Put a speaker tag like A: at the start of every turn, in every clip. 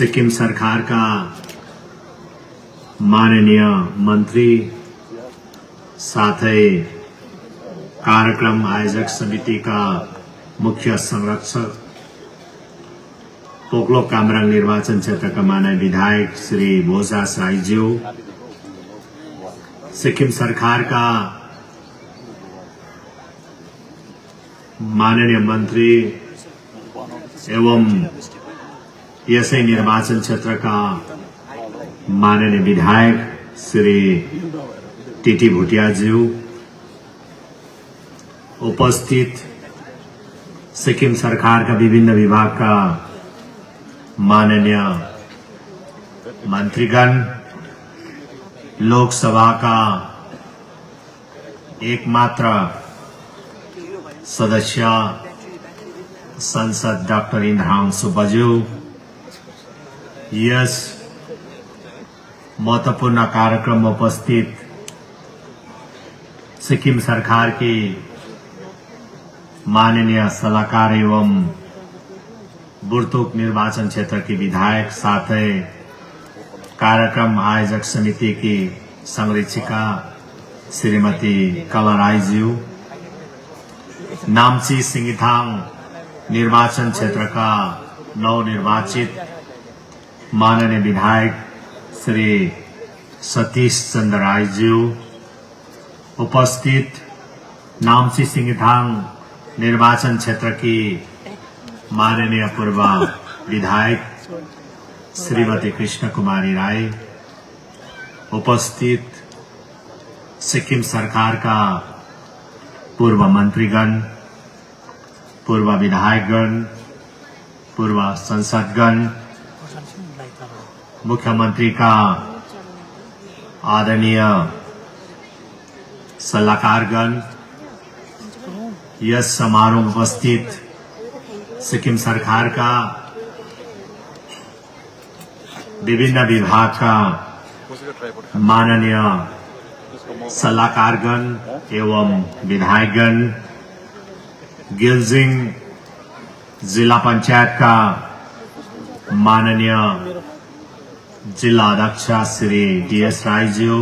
A: सिक्किम सरकारका माननीय मन्त्री साथै कार्यक्रम आयोजक समितिका मुख्य संरक्षक, पोकलोक कामराङ निर्वाचन क्षेत्रका माननीय विधायक श्री भोजास राईज्यू सिक्किम सरकारका माननीय मन्त्री एवं यसै निर्वाचन क्षेत्रका माननीय विधायक श्री टिटी भुटियाज्यू, उपस्थित सिक्किम सरकारका विभिन्न विभागका माननीय मन्त्रीगण, लोकसभाका एकमात्र सदस्य, संसद डाक्टर इन्द्रहाङ सुब्बाज्यू यस, महत्वपूर्ण कार्यक्रममा उपस्थित सिक्किम सरकार की माननीय सलाहकार एवं बुर्तुक निर्वाचन क्षेत्र की विधायक, साथै कार्यक्रम आयोजक समिति की संरक्षिका श्रीमती कला राईज्यू नाम्ची सिंगिथाङ निर्वाचन क्षेत्रका नवनिर्वाचित माननीय विधायक श्री सतीश चन्द्र राईज्यू उपस्थित नाम्ची सिंगिथाङ निर्वाचन क्षेत्र की माननीय पूर्व विधायक श्रीमती कृष्ण कुमारी राय, उपस्थित सिक्किम सरकार का पूर्व मंत्रीगण, पूर्व विधायकगण, पूर्व संसदगण मुख्यमंत्री का आदरणीय सलाहकारगण, यस समारोह उपस्थित सिक्किम सरकार का, विभिन्न विभाग का माननीय सलाहकारगण एवं विधायकगण, गिलजिंग जिला पंचायत का माननीय जिला अध्यक्ष श्री डीएस रायज्यू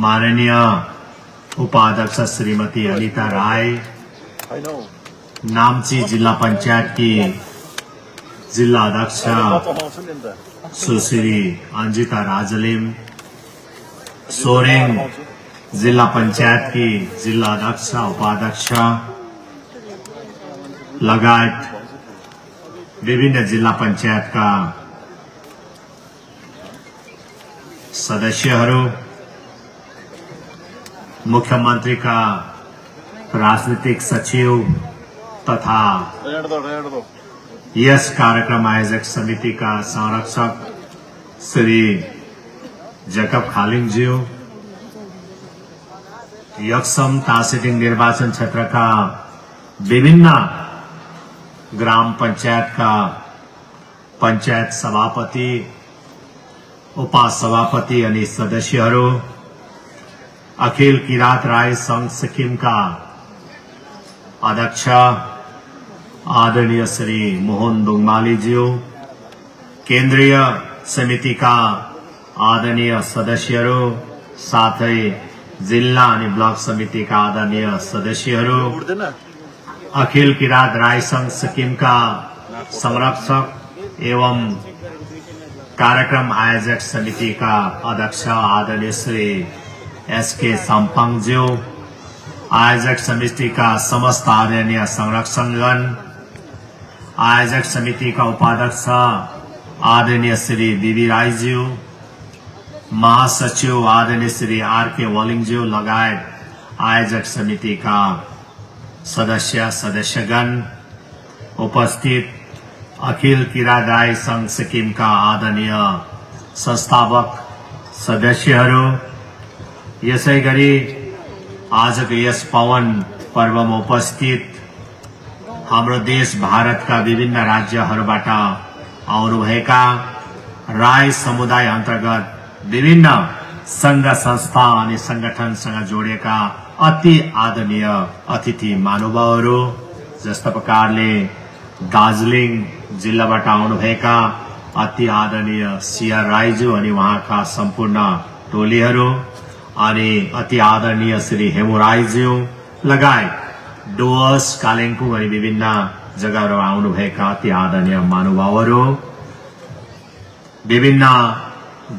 A: माननीय उपाध्यक्ष श्रीमती अनिता राय, नामची जिला पंचायत की जिला अध्यक्ष सुश्री अंजिता राजलिम, सोरेंग जिला पंचायत की जिला अध्यक्ष, उपाध्यक्ष, लगायत विभिन्न जिला पंचायत पञ्चायतका सदस्यहरू मुख्यमन्त्रीका राजनीतिक सचिव तथा यस कार्यक्रम आयोजक समितिका संरक्षक श्री जकब खालिङज्यू यक्सम तासिटिङ निर्वाचन क्षेत्रका विभिन्न ग्राम पंचायत का पंचायत सभापति उपसभापति अनि सदस्यहरू, अखिल किरात राय संघ सिक्किमका अध्यक्ष, आदरणीय श्री मोहन दुङमालीज्यू केंद्रीय समितिका आदरणीय सदस्यहरू, साथै जिल्ला अनि ब्लक समितिका आदरणीय सदस्यहरू, अखिल किरात राय संघ सिक्किमका संरक्षक एवं कार्यक्रम आयोजक समिति का अध्यक्ष आदरणीय श्री एसके साम्पाङज्यू, आयोजक समिति का समस्त आदरणीय संरक्षणगण आयोजक समिति का उपाध्यक्ष आदरणीय श्री बीबी राईज्यू, महासचिव आदरणीय श्री आर के वलिङज्यू लगायत आयोजक समिति का सदस्य, सदस्यगण उपस्थित अखिल किरा राई संघ सिक्किमका आदरणीय संस्थापक सदस्यहरू यसै गरी आजको यस पवन पर्वमा उपस्थित हाम्रो देश भारतका विभिन्न राज्यहरूबाट आउनुभएका राई समुदाय अन्तर्गत विभिन्न संघ संस्था अनि संगठनसँग जोडिएका अति आदरणीय अतिथि महानुभावहरू जस्तो प्रकारले दार्जिलिङ जिल्लाबाट आउनुभएका अति आदरणीय सिआर राईज्यू अनि उहाँका सम्पूर्ण टोलीहरू अनि अति आदरणीय श्री हेमु राईज्यू लगायत डुवर्स कालिम्पोङ अनि विभिन्न जग्गाहरू आउनुभएका अति आदरणीय महानुभावहरू विभिन्न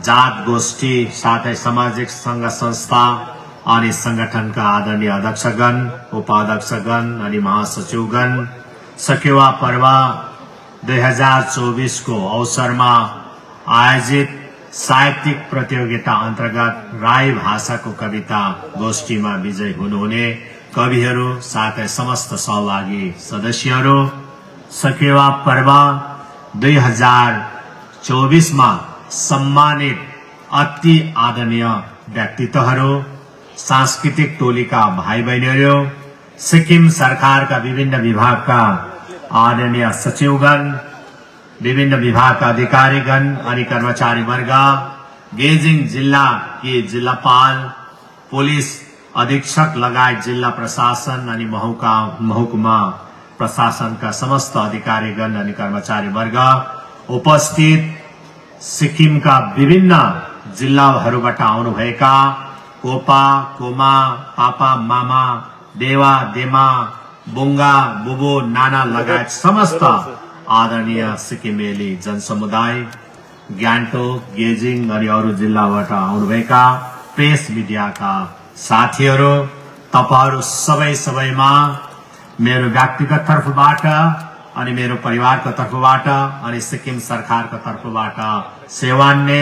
A: जात गोष्ठी साथै सामाजिक सङ्घ संस्था अनि संगठनका आदरणीय अध्यक्षगण उपाध्यक्षगण अनि महासचिवगण सकेवा पर्व दुई हजार चौबिसको अवसरमा आयोजित साहित्यिक प्रतियोगिता अन्तर्गत राई भाषाको कविता गोष्ठीमा विजय हुनुहुने कविहरू साथै समस्त सहभागी सदस्यहरू सकेवा पर्व दुई हजार चौबिसमा सम्मानित अति आदरणीय व्यक्तित्वहरू सांस्कृतिक टोलीका भाइ बहिनीहरू सिक्किम सरकारका विभिन्न विभागका आदरणीय सचिवगण, विभिन्न विभाग का अधिकारीगण, अनि कर्मचारी वर्ग, गेजिङ जिल्लाकी जिल्लापाल, पुलिस अधीक्षक लगायत जिल्ला प्रशासन अनि महकुमा महकुमा प्रशासनका समस्त अधिकारीगण अनि कर्मचारी वर्ग उपस्थित सिक्किमका विभिन्न जिल्लाहरूबाट आउनुभएका कोपा, कोमा, पापा, मामा, देवा, देमा बुङ्गा बुबु नाना लगायत समस्त आदरणीय सिक्किमेली जनसमुदाय गान्तोक गेजिङ अनि अरू जिल्लाबाट आउनुभएका प्रेस मिडियाका साथीहरू तपाईँहरू सबै सबैमा मेरो व्यक्तिगत तर्फबाट अनि मेरो परिवारको तर्फबाट अनि सिक्किम सरकारको तर्फबाट सेवान्य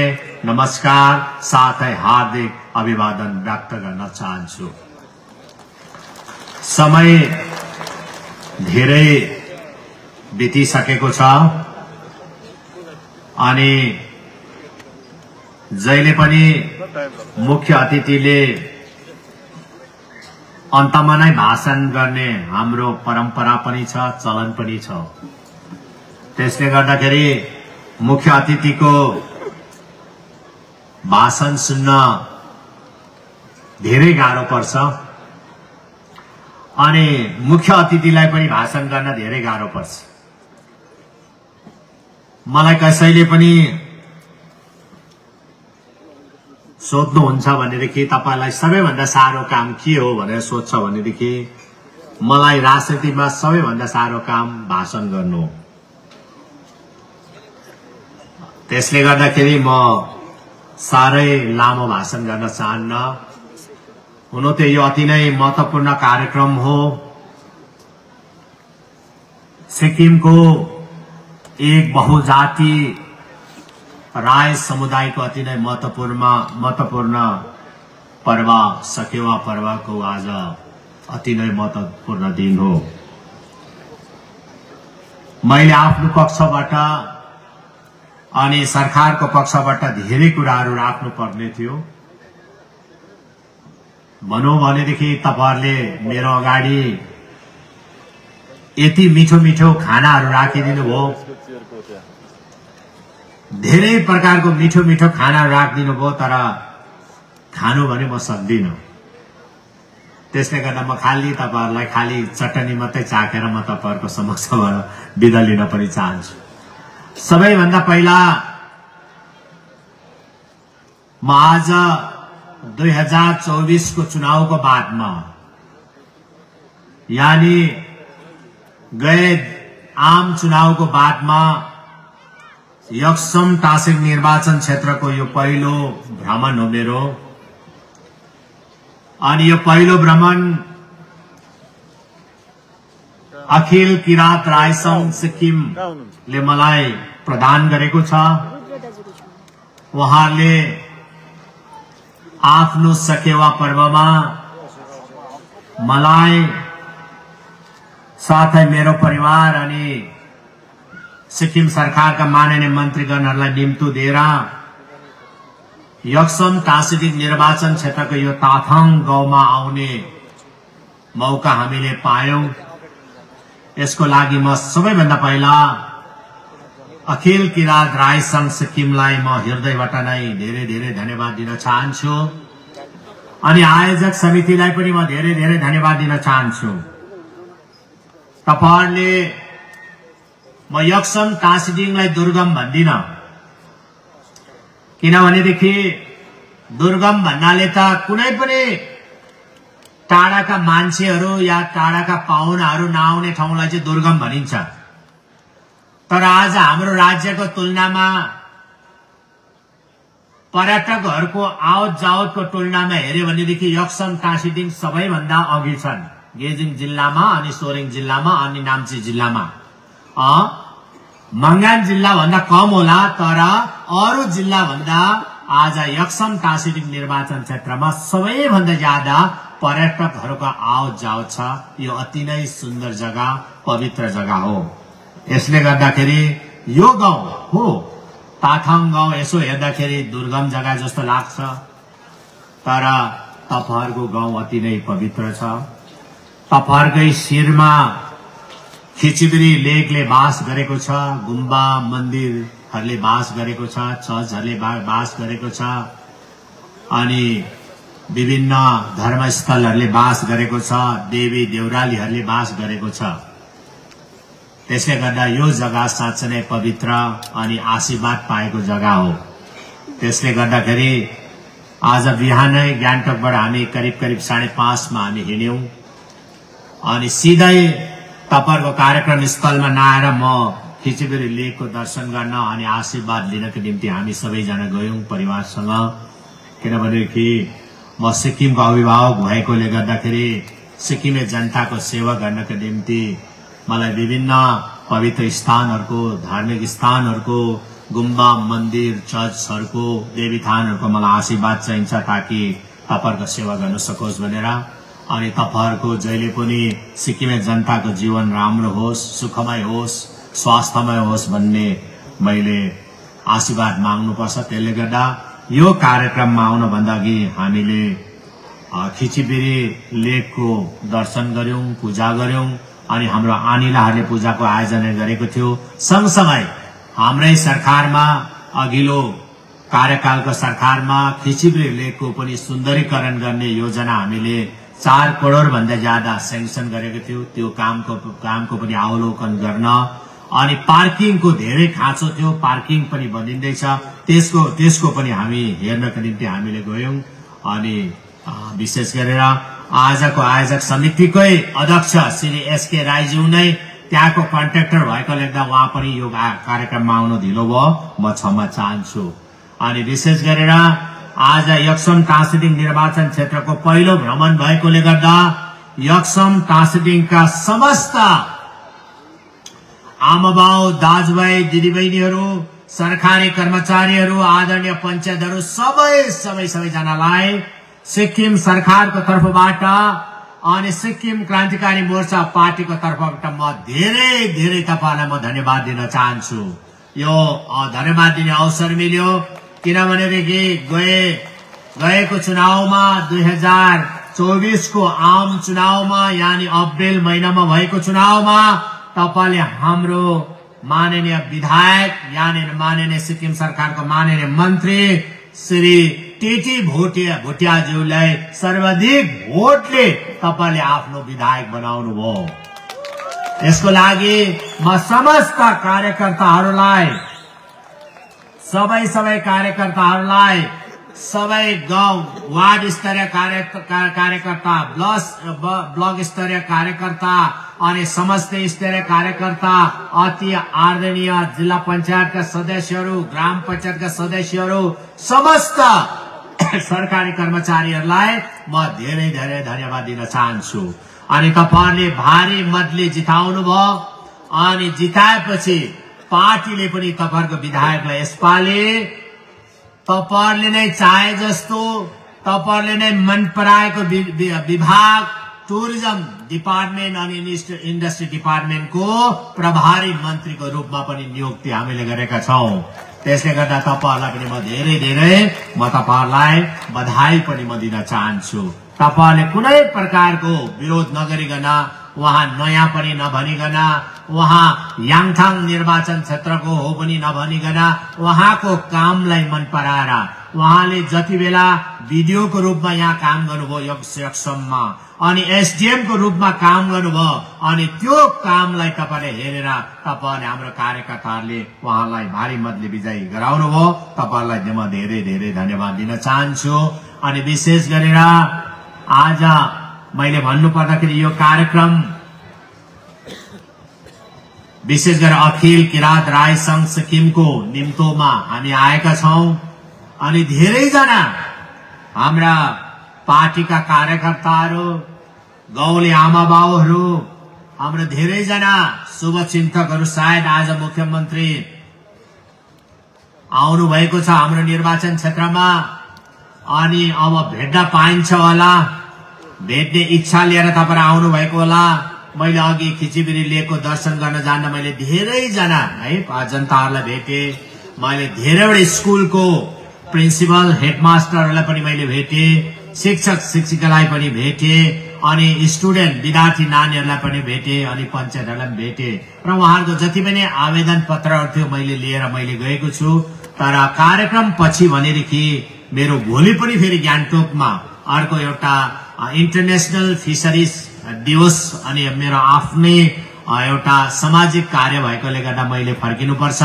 A: नमस्कार साथै हार्दिक अभिवादन व्यक्त गर्न चाहन्छु समय धेरै बितिसकेको छ। अनि जहिले पनि मुख्य अतिथिले अन्तमा नै भाषण गर्ने हाम्रो परम्परा पनि छ चलन पनि छ। त्यसले गर्दाखेरि मुख्य अतिथिको भाषण सुन्न धेरै गाह्रो पर्छ। अनि मुख्य अतिथिलाई पनि भाषण गर्न धेरै गाह्रो पर्छ। मलाई कसैले पनि सोध्नुहुन्छ भनेदेखि तपाईँलाई सबैभन्दा साह्रो काम के हो भनेर सोध्छ भनेदेखि मलाई राजनीतिमा सबैभन्दा साह्रो काम भाषण गर्नु हो। त्यसले गर्दाखेरि म साह्रै लामो भाषण गर्न चाहन्न। हुनु त यो अति नै महत्वपूर्ण कार्यक्रम हो। सिक्किमको एक बहुजाति राय समुदायको अति नै महत्वपूर्ण महत्वपूर्ण पर्व सकेवा पर्वको आज अति नै महत्वपूर्ण दिन हो। मैले आफ्नो पक्षबाट अनि सरकारको पक्षबाट धेरै कुराहरू राख्नु पर्ने थियो। भनौँ भनेदेखि तपाईँहरूले मेरो अगाडि यति मिठो मिठो खानाहरू राखिदिनु भयो धेरै प्रकारको मिठो मिठो खानाहरू राखिदिनु भयो तर खानु भने म सक्दिनँ। त्यसले गर्दा म खालि तपाईँहरूलाई खालि चटनी मात्रै चाखेर म तपाईँहरूको समक्षबाट बिदा लिन पनि चाहन्छु। सबैभन्दा पहिला म आज दुई हजार चौबिसको चुनावको बादमा यानि गए आम चुनावको बादमा यक्सम टासिक निर्वाचन क्षेत्रको यो पहिलो भ्रमण हो मेरो। अनि यो पहिलो भ्रमण अखिल किरात राय सङ्घ सिक्किमले मलाई प्रदान गरेको छ। उहाँले आफ्नो सकेवा पर्वमा मलाई साथै मेरो परिवार अनि सिक्किम सरकारका माननीय मन्त्रीगणहरूलाई निम्तो दिएर यक्सम टासिडिक निर्वाचन क्षेत्रको यो ताथाङ गाउँमा आउने मौका हामीले पायौं। यसको लागि म सबैभन्दा पहिला अखिल किरात राय सङ्घ सिक्किमलाई म हृदयबाट नै धेरै धेरै धन्यवाद दिन चाहन्छु। अनि आयोजक समितिलाई पनि म धेरै धेरै धन्यवाद दिन चाहन्छु। तपाईँहरूले म यक्सम टासिडिङलाई दुर्गम भन्दिनँ। किनभनेदेखि दुर्गम भन्नाले त कुनै पनि टाढाका मान्छेहरू या टाढाका पाहुनाहरू नआउने ठाउँलाई चाहिँ दुर्गम भनिन्छ। तर आज हाम्रो राज्यको तुलनामा पर्यटकहरूको आवत जावतको तुलनामा हेऱ्यो भनेदेखि यक्सम टाँसीडिङ सबैभन्दा अघि छन्। गेजिङ जिल्लामा अनि सोरेङ जिल्लामा अनि नाम्ची जिल्लामा। मङ्गान जिल्ला भन्दा कम होला तर अरू जिल्ला भन्दा आज यक्सम टाँसीडिङ निर्वाचन क्षेत्रमा सबैभन्दा ज्यादा पर्यटकहरूको आवत जावत छ। यो अति नै सुन्दर जग्गा पवित्र जग्गा हो। यसले गर्दाखेरि यो गाउँ हो ताथाङ गाउँ यसो हेर्दाखेरि दुर्गम जग्गा जस्तो लाग्छ। तर तपाईँहरूको गाउँ अति नै पवित्र छ। तपाईँहरूकै शिरमा खिचिबिरी लेकले बास गरेको छ गुम्बा मन्दिरहरूले बास गरेको छ चर्चहरूले बास गरेको छ अनि विभिन्न धर्मस्थलहरूले बास गरेको छ देवी देउरालीहरूले बास गरेको छ। त्यसले गर्दा यो जग्गा साँच्चै नै पवित्र अनि आशीर्वाद पाएको जग्गा हो। त्यसले गर्दाखेरि आज बिहानै गान्तोकबाट हामी करिब करिब साढे पाँचमा हामी हिँड्यौँ। अनि सिधै तपाईँहरूको कार्यक्रम स्थलमा नआएर म खिचिबेरी लेकको दर्शन गर्न अनि आशीर्वाद लिनको निम्ति हामी सबैजना गयौँ परिवारसँग। किनभनेदेखि म सिक्किमको अभिभावक भएकोले गर्दाखेरि सिक्किमे जनताको सेवा गर्नको निम्ति मलाई विभिन्न पवित्र स्थानहरूको धार्मिक स्थानहरूको गुम्बा मन्दिर चर्चहरूको देवी थानहरूको मलाई आशीर्वाद चाहिन्छ ताकि तपाईँहरूको सेवा गर्न सकोस् भनेर। अनि तपाईँहरूको जहिले पनि सिक्किमे जनताको जीवन राम्रो होस् सुखमय होस् स्वास्थ्यमय होस् भन्ने मैले आशीर्वाद माग्नुपर्छ। त्यसले गर्दा यो कार्यक्रममा आउनुभन्दा अघि हामीले खिचिबिरी लेकको दर्शन गऱ्यौँ पूजा गऱ्यौँ। अनि हाम्रो आनिलाहरूले पूजाको आयोजना गरेको थियो। सँगसँगै हाम्रै सरकारमा अघिल्लो कार्यकालको सरकारमा खिचिब्री लेकको पनि सुन्दरीकरण गर्ने योजना हामीले चार करोड भन्दा ज्यादा सेङ्सन गरेको थियो। त्यो कामको कामको पनि अवलोकन गर्न। अनि पार्किङको धेरै खाँचो थियो। पार्किङ पनि बनिँदैछ। त्यसको त्यसको पनि हामी हेर्नको निम्ति हामीले गयौँ। अनि विशेष गरेर आजको आयोजक समितिकै अध्यक्ष श्री एसके राईज्यू नै त्यहाँको कन्ट्राक्टर भएकोले गर्दा उहाँ पनि यो कार्यक्रममा आउनु ढिलो भयो। म क्षमा चाहन्छु। अनि विशेष गरेर आज यक्सम टाँसिडिङ निर्वाचन क्षेत्रको पहिलो भ्रमण भएकोले गर्दा यक्सम टाँसिडिङका समस्त आमाबाउ दाजुभाइ दिदीबहिनीहरू सरकारी कर्मचारीहरू आदरणीय पञ्चायतहरू सबै सबै सबैजनालाई सिक्किम सरकारको तर्फबाट अनि सिक्किम क्रान्तिकारी मोर्चा पार्टीको तर्फबाट म धेरै धेरै तपाईँलाई म धन्यवाद दिन चाहन्छु। यो धन्यवाद दिने अवसर मिल्यो। किनभनेदेखि गए गएको चुनावमा दुई हजार चौबिसको आम चुनावमा यानि अप्रेल महिनामा भएको चुनावमा तपाईँले हाम्रो माननीय विधायक यानि माननीय सिक्किम सरकारको माननीय मन्त्री श्री टिटी भोटिया भोटियाज्यूलाई सर्वाधिक भोटले तपाईँले आफ्नो विधायक बनाउनु भयो यसको लागि म समस्त कार्यकर्ताहरूलाई सबै सबै कार्यकर्ताहरूलाई सबै गाउँ वार्ड स्तरीय कार्यकर्ता ब्लक स्तरीय कार्यकर्ता अनि समस्त स्तरीय कार्यकर्ता अति आदरणीय जिल्ला पञ्चायतका सदस्यहरू ग्राम पञ्चायतका सदस्यहरू समस्त सरकारी कर्मचारीहरूलाई म धेरै धेरै धन्यवाद दिन चाहन्छु। अनि तपाईँहरूले भारी मतले जिताउनु भयो अनि जिताएपछि पार्टीले पनि तपाईँहरूको विधायकलाई यसपालि तपाईँहरूले नै चाहे जस्तो तपाईँहरूले नै मन पराएको विभाग टुरिज्म डिपार्टमेन्ट अनि इन्डस्ट्री डिपार्टमेन्टको प्रभारी मन्त्रीको रूपमा पनि नियुक्ति हामीले गरेका छौँ। त्यसले गर्दा तपाईँहरूलाई पनि म धेरै धेरै म तपाईँहरूलाई बधाई पनि म दिन चाहन्छु। तपाईँहरूले कुनै प्रकारको विरोध नगरिकन उहाँ नयाँ पनि नभनिकन उहाँ याङथाङ निर्वाचन क्षेत्रको हो पनि नभनिकन उहाँको कामलाई मन पराएर उहाँले जति बेला भिडियोको रूपमा यहाँ काम गर्नुभयो यक्षममा अनि एसडिएम को रूपमा काम गर्नुभयो। अनि त्यो कामलाई तपाईँले हेरेर तपाईँले हाम्रो कार्यकर्ताहरूले उहाँलाई भारी मतले विजयी गराउनु भयो तपाईँहरूलाई म धेरै धेरै धन्यवाद दिन चाहन्छु। अनि विशेष गरेर आज मैले भन्नु पर्दाखेरि यो कार्यक्रम विशेष गरेर अखिल किरात राय संघ सिक्किमको निम्तोमा हामी आएका छौँ। अनि धेरैजना हाम्रा पार्टीका कार्यकर्ताहरू गाउँले आमा बाउहरू हाम्रो धेरैजना शुभचिन्तकहरू सायद आज मुख्यमन्त्री आउनु भएको छ हाम्रो निर्वाचन क्षेत्रमा। अनि अब भेट्न पाइन्छ होला। भेट्ने इच्छा लिएर तपाईँ आउनु भएको होला। मैले अघि खिचिबिरी लिएको दर्शन गर्न जाँदा मैले धेरैजना है जनताहरूलाई भेटेँ। मैले धेरैवटा स्कुलको प्रिन्सिपल हेडमास्टरहरूलाई पनि मैले भेटेँ। शिक्षक शिक्षिकालाई पनि भेटेँ अनि स्टुडेन्ट विद्यार्थी नानीहरूलाई पनि भेटेँ अनि पञ्चायतहरूलाई पनि भेटेँ। र उहाँहरूको जति पनि आवेदन पत्रहरू थियो मैले लिएर मैले गएको छु। तर कार्यक्रम पछि भनेदेखि मेरो भोलि पनि फेरि गान्तोकमा अर्को एउटा इन्टरनेसनल फिसरिज दिवस अनि मेरो आफ्नै एउटा सामाजिक कार्य भएकोले गर्दा मैले फर्किनुपर्छ।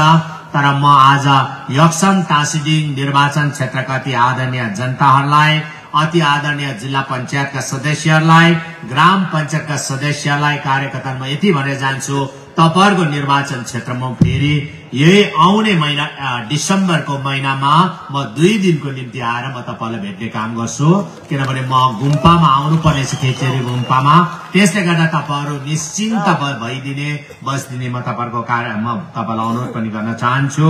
A: तर म आज यक्सम टासिडिङ निर्वाचन क्षेत्रका ती आदरणीय जनताहरूलाई अति आदरणीय जिल्ला पञ्चायतका सदस्यहरूलाई ग्राम पञ्चायतका सदस्यलाई कार्यकर्तामा यति भनेर जान्छु तपाईँहरूको निर्वाचन क्षेत्रमा फेरि यही आउने महिना डिसेम्बरको महिनामा म दुई दिनको निम्ति आएर म तपाईँलाई भेट्ने काम गर्छु। किनभने म गुम्पामा आउनु पर्नेछ खेचेरी गुम्पामा। त्यसले गर्दा तपाईँहरू निश्चिन्त भइदिने बसिदिने म तपाईँहरूको कार्य म तपाईँलाई अनुरोध पनि गर्न चाहन्छु।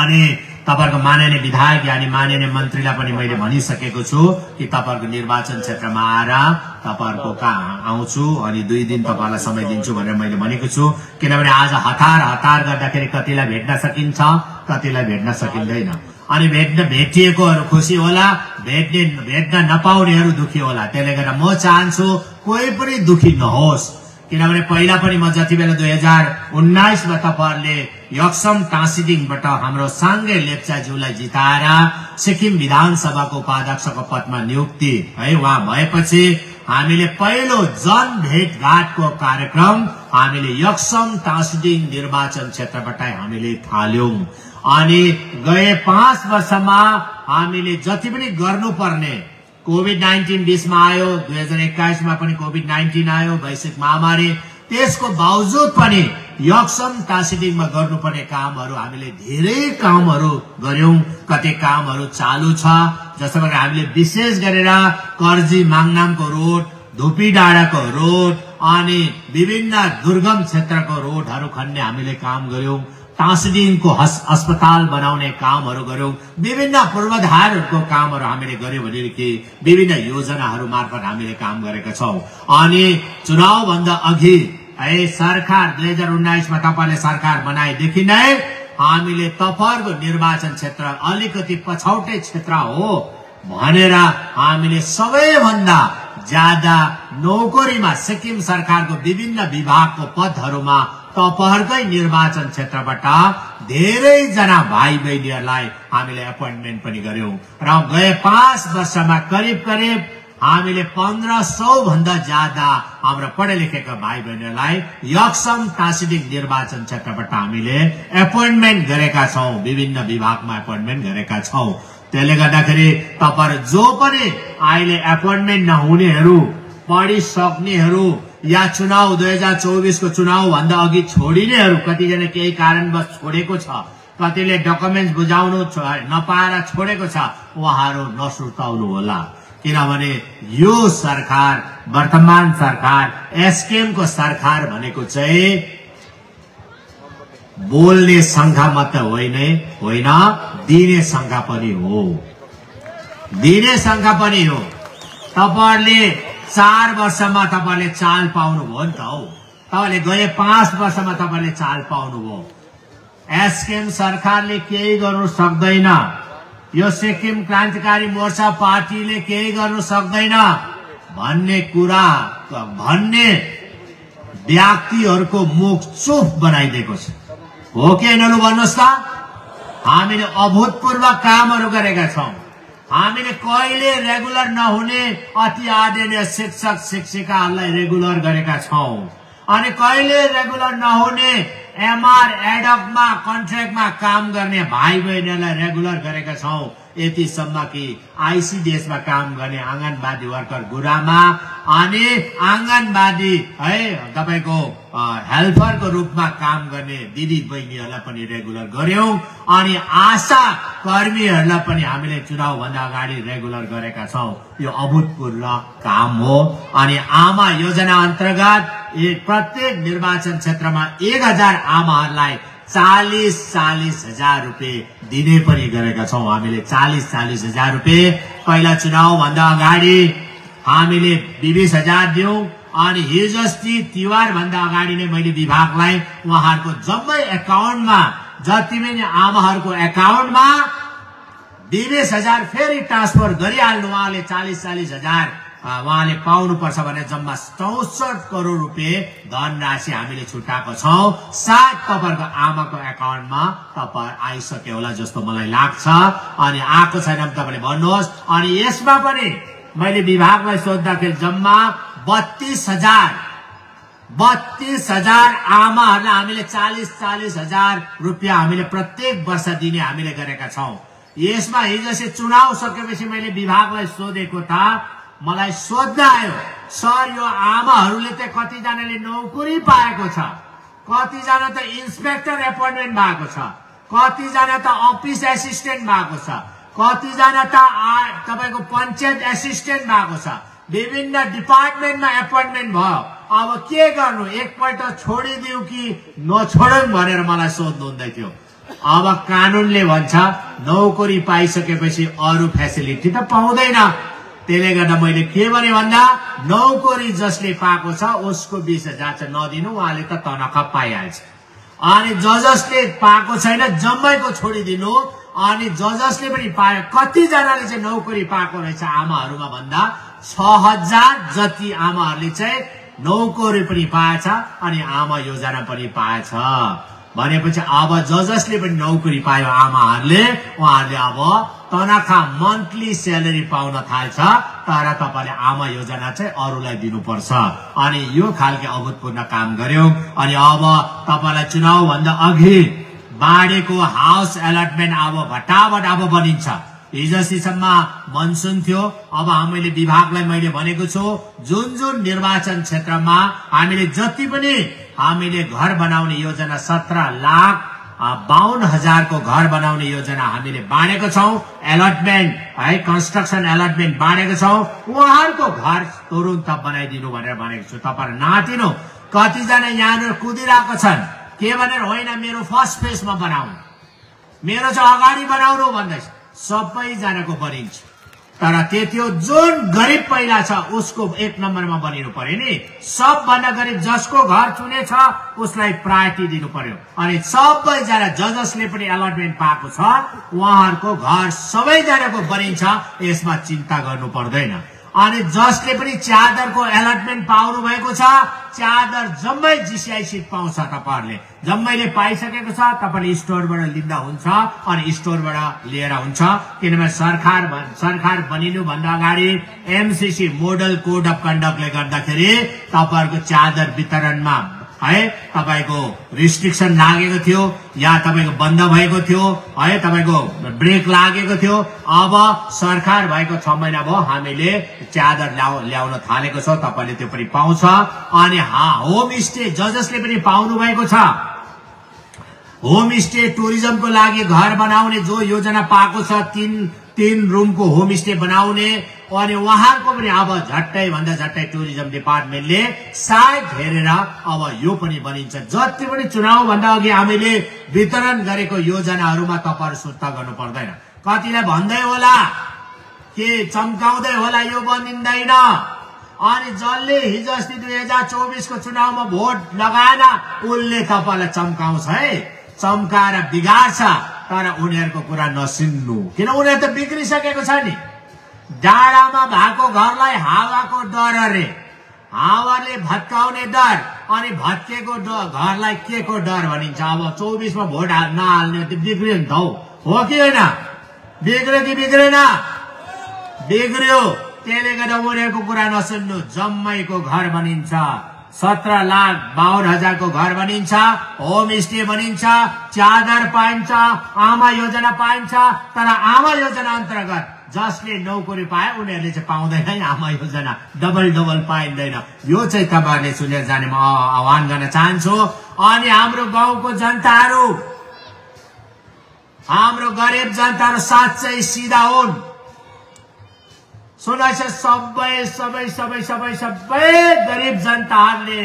A: अनि तपाईँहरूको माननीय विधायक यानि माननीय मन्त्रीलाई पनि मैले भनिसकेको छु कि तपाईँहरूको निर्वाचन क्षेत्रमा आएर तपाईँहरूको कहाँ आउँछु अनि दुई दिन तपाईँलाई समय दिन्छु भनेर मैले भनेको छु। किनभने आज हतार हतार गर्दाखेरि कतिलाई भेट्न सकिन्छ कतिलाई भेट्न सकिँदैन। अनि भेट्न भेटिएकोहरू खुसी होला भेट्ने भेट्न नपाउनेहरू दुखी होला। त्यसले गर्दा म चाहन्छु कोही पनि दुखी नहोस्। किनभने पहिला पनि म जति बेला दुई हजार उन्नाइसमा तपाईँहरूले यक्सम टासिडिङबाट हाम्रो साङ्गे लेप्चाज्यूलाई जिताएर सिक्किम विधानसभाको उपाध्यक्षको पदमा नियुक्ति है उहाँ भएपछि हामीले पहिलो जन भेटघाटको कार्यक्रम हामीले यक्सम टासिडिङ निर्वाचन क्षेत्रबाट हामीले थाल्यौं। अनि गए पाँच वर्षमा हामीले जति पनि गर्नुपर्ने कोभिड नाइन्टिन बिचमा आयो दुई हजार एक्काइसमा पनि कोभिड नाइन्टिन आयो वैश्विक महामारी। त्यसको बावजुद पनि यक्सम टासिडिङमा गर्नुपर्ने कामहरू हामीले धेरै कामहरू गर्यौं कति कामहरू चालु छ जस्तो भने हामीले विशेष गरेर कर्जी माङनामको रोड धुपी डाँडाको रोड अनि विभिन्न दुर्गम क्षेत्रको रोडहरू खन्ने हामीले काम गर्यौं टाँसिडिङको अस्पताल बनाउने कामहरू गर्यौं विभिन्न पूर्वाधारहरूको कामहरू हामीले गर्यौं भनेदेखि विभिन्न योजनाहरू मार्फत हामीले काम गरेका छौँ। अनि चुनाव भन्दा अघि है सरकार दुई हजार उन्नाइसमा तपाईँले सरकार बनाएदेखि नै हामीले तपाईँहरूको निर्वाचन क्षेत्र अलिकति पछौटे क्षेत्र हो भनेर हामीले सबैभन्दा ज्यादा नौकरीमा सिक्किम सरकारको विभिन्न विभागको पदहरूमा तपाईँहरूकै निर्वाचन क्षेत्रबाट धेरैजना भाइ बहिनीहरूलाई हामीले एपोइन्टमेन्ट पनि गर्यौं। र गए पाँच वर्षमा करिब करिब हामीले पन्ध्र सौ भन्दा ज्यादा हाम्रो पढे लेखेका भाइ बहिनीहरूलाई यक्सम टासिडिङ निर्वाचन क्षेत्रबाट हामीले एपोइन्टमेन्ट गरेका छौँ। विभिन्न विभागमा एपोइन्टमेन्ट गरेका छौँ। त्यसले गर्दाखेरि तपाईँहरू जो पनि अहिले एपोइन्टमेन्ट नहुनेहरू पढिसक्नेहरू या चुनाव दुई हजार चौबिसको चुनाव भन्दा अघि छोडिनेहरू कतिजना केही कारणवश छोडेको छ। कतिले डकुमेन्ट बुझाउनु नपाएर छोडेको छ उहाँहरू नसुर्ताउनु होला किनभने यो सरकार वर्तमान सरकार एसकेएमको सरकार भनेको चाहिँ बोल्ने संख्या मात्र होइन होइन दिने संख्या पनि हो। दिने संख्या पनि हो। तपाईँहरूले चार वर्षमा तपाईँले चाल पाउनुभयो नि त हौ। तपाईँले गए पाँच वर्षमा तपाईँले चाल पाउनुभयो। एसकेएम सरकारले केही गर्नु सक्दैन। यो सिक्किम क्रान्तिकारी मोर्चा पार्टीले केही गर्नु सक्दैन। भन्ने कुरा भन्ने व्यक्तिहरूको मुख चुप बनाइदिएको छ। हो कि लु भन्नुहोस् त? हामीले अभूतपूर्व कामहरू गरेका छौँ। हामीले कहिले रेगुलर नहुने अति आदरणीय शिक्षक शिक्षिकाहरूलाई रेगुलर गरेका छौँ। अनि कहिले रेगुलर नहुने एमआर एडकमा कन्ट्र्याक्टमा काम गर्ने भाइ बहिनीहरूलाई रेगुलर गरेका छौँ। यतिसम्म कि आइसिडिएसमा काम गर्ने आँगनवादी वर्कर गुरामा अनि आँगनवादी है तपाईँको हेल्परको रूपमा काम गर्ने दिदी बहिनीहरूलाई पनि रेगुलर गर्यौं अनि आशा कर्मीहरूलाई पनि हामीले चुनावभन्दा अगाडि रेगुलर गरेका छौँ। यो अभूतपूर्व काम हो। अनि आमा योजना अन्तर्गत प्रत्येक निर्वाचन क्षेत्रमा एक हजार आमाहरूलाई चालिस चालिस हजार रुपियाँ दिने पनि गरेका छौँ। हामीले चालिस चालिस हजार रुपियाँ पहिला चुनावभन्दा अगाडि हामीले बिस हजार दियौँ अनि हिजो अस्ति तिहार भन्दा अगाडि नै मैले विभागलाई उहाँहरूको जम्मै एकाउन्टमा जति पनि आमाहरूको एकाउन्टमा बिस हजार फेरि ट्रान्सफर गरिहाल्नु उहाँले चालिस चालिस हजार उहाँले पाउनुपर्छ भने जम्मा चौसठ करोड रुपियाँ धनराशि हामीले छुट्याएको छौँ। सायद तपाईँहरूको आमाको एकाउन्टमा तपाईँ आइसक्यो होला जस्तो मलाई लाग्छ। अनि आएको छैन भने तपाईँले भन्नुहोस्। अनि यसमा पनि मैले विभागलाई सोद्धाखेरि जम्मा बत्तीस हजार बत्तीस हजार आमाहरूलाई हामीले चालिस चालिस हजार रुपियाँ हामीले प्रत्येक वर्ष दिने हामीले गरेका छौँ। यसमा हिजो चाहिँ चुनाव सकेपछि मैले विभागलाई सोधेको था मलाई सोध्न आयो सर यो आमाहरूले त कतिजनाले नौकरी पाएको छ। कतिजना त इन्सपेक्टर एपोइन्टमेन्ट भएको छ। कतिजना त अफिस एसिस्टेन्ट भएको छ। कतिजना त तपाईँको पञ्चायत एसिस्टेन्ट भएको छ। विभिन्न डिपार्टमेन्टमा एपोइन्टमेन्ट भयो। अब के गर्नु? एकपल्ट छोडिदिउ कि नछोडौँ भनेर मलाई सोध्नु हुँदै थियो। अब कानुनले भन्छ नौकरी पाइसकेपछि अरू फेसिलिटी त पाउँदैन। त्यसले गर्दा मैले के भने भन्दा नौकरी जसले पाएको छ उसको बिस हजार चाहिँ नदिनु उहाँले त तनखा पाइहाल्छ। अनि ज जसले पाएको छैन जम्मैको छोडिदिनु। अनि ज जसले पनि पायो कतिजनाले चाहिँ नौकरी पाएको रहेछ आमाहरूमा भन्दा छ हजार जति आमाहरूले चाहिँ नौकरी पनि पाएछ अनि आमा योजना पनि पाएछ। भनेपछि अब ज जसले पनि नौकरी पायो आमाहरूले। उहाँहरूले अब तनखा मन्थली स्यालेरी पाउन थाल्छ। तर तपाईँले आमा योजना चाहिँ अरूलाई दिनुपर्छ। अनि यो खालके अभूतपूर्ण काम गर्यौं अनि अब तपाईँलाई चुनावभन्दा अघि बाढेको हाउस एलटमेन्ट अब भटाभट अब बनिन्छ। हिजोसीसम्म मनसुन थियो अब हामीले विभागलाई मैले भनेको छु जुन जुन निर्वाचन क्षेत्रमा हामीले जति पनि हामीले घर बनाउने योजना सत्र लाख बाहन्न हजारको घर बनाउने योजना हामीले बाँडेको छौँ एलटमेन्ट है कन्स्ट्रक्सन एलटमेन्ट बाँडेको छौँ उहाँहरूको घर तुरुन्त बनाइदिनु भनेर भनेको छु। तपाईँहरू नातिनु कतिजना यहाँनिर कुदिरहेको छन्। के भनेर होइन मेरो फर्स्ट फेजमा बनाउनु। मेरो चाहिँ अगाडि बनाउनु भन्दैछ। सबैजनाको बनिन्छ तर त्यति हो जुन गरिब पहिला छ उसको एक नम्बरमा बनिनु पर्यो नि। सबभन्दा गरिब जसको घर चुने छ उसलाई प्रायोरिटी दिनु पर्यो। अनि सबैजना ज जसले पनि एलटमेन्ट पाएको छ उहाँहरूको घर सबैजनाको बनिन्छ यसमा चिन्ता गर्नु पर्दैन। अनि जसले पनि च्यादरको एलटमेन्ट पाउनु भएको छ च्यादर जम्मै जिसिआई सिट पाउँछ तपाईँहरूले। जम्मैले पाइसकेको छ तपाईँले स्टोरबाट लिँदा हुन्छ अनि स्टोरबाट लिएर हुन्छ। किनभने सरकार सरकार बनिनु भन्दा अगाडि एमसिसी मोडल कोड अफ कन्डक्टले गर्दाखेरि तपाईँहरूको च्यादर वितरणमा है? तपाईँको रिस्ट्रिक्सन लागेको थियो या तपाईँको बन्द भएको थियो है? तपाईँको ब्रेक लागेको थियो। अब सरकार भएको छ महिना भयो हामीले च्यादर ल्याउ ल्याउन थालेको छ तपाईँले त्यो पनि पाउँछ। अनि हा होम स्टे ज जसले पनि पाउनु भएको छ। होम स्टे टुरिज्मको लागि घर बनाउने जो योजना पाएको छ तिन तिन रुमको होम स्टे बनाउने अनि उहाँहरूको पनि अब झट्टै भन्दा झट्टै टुरिज्म डिपार्टमेन्टले सायद हेरेर अब यो पनि बनिन्छ। जति पनि चुनाव भन्दा अघि हामीले वितरण गरेको योजनाहरूमा तपाईँहरू सुर्ता गर्नु पर्दैन। कतिलाई भन्दै होला? के चम्काउँदै होला यो बनिँदैन। अनि जसले हिजो अस्ति दुई हजार चौबिसको चुनावमा भोट लगाएन उसले तपाईँलाई चम्काउँछ है। चम्काएर बिगार्छ तर उनीहरूको कुरा नसुन्नु। किन उनीहरू त बिग्रिसकेको छ नि? डाँडामा भएको घरलाई हावाको डर अरे। हावाले भत्काउने डर अनि भत्केको घरलाई के को डर भनिन्छ। अब चौबिसमा भोट हाल नहाल्ने बिग्रियो नि त हौ। कि होइन? बिग्रियो कि बिग्रेन बिग्रियो। त्यसले गर्दा उनीहरूको कुरा नसुन्नु। जम्मैको घर बनिन्छ सत्र लाख बाहन्न हजारको घर बनिन्छ होम स्टे बनिन्छ चादर पाइन्छ। आमा योजना पाइन्छ। तर आमा योजना अन्तर्गत जसले नौकरी पाए उनीहरूले चाहिँ पाउँदैन है। आमा योजना डबल डबल पाइँदैन। यो चाहिँ तपाईँहरूले सुनेर जाने म आह्वान गर्न चाहन्छु। अनि हाम्रो गाउँको जनताहरू हाम्रो गरिब जनताहरू साँच्चै सिधा हुन्। है, सबै सबै सबै सबै सबै गरिब जनताहरूले।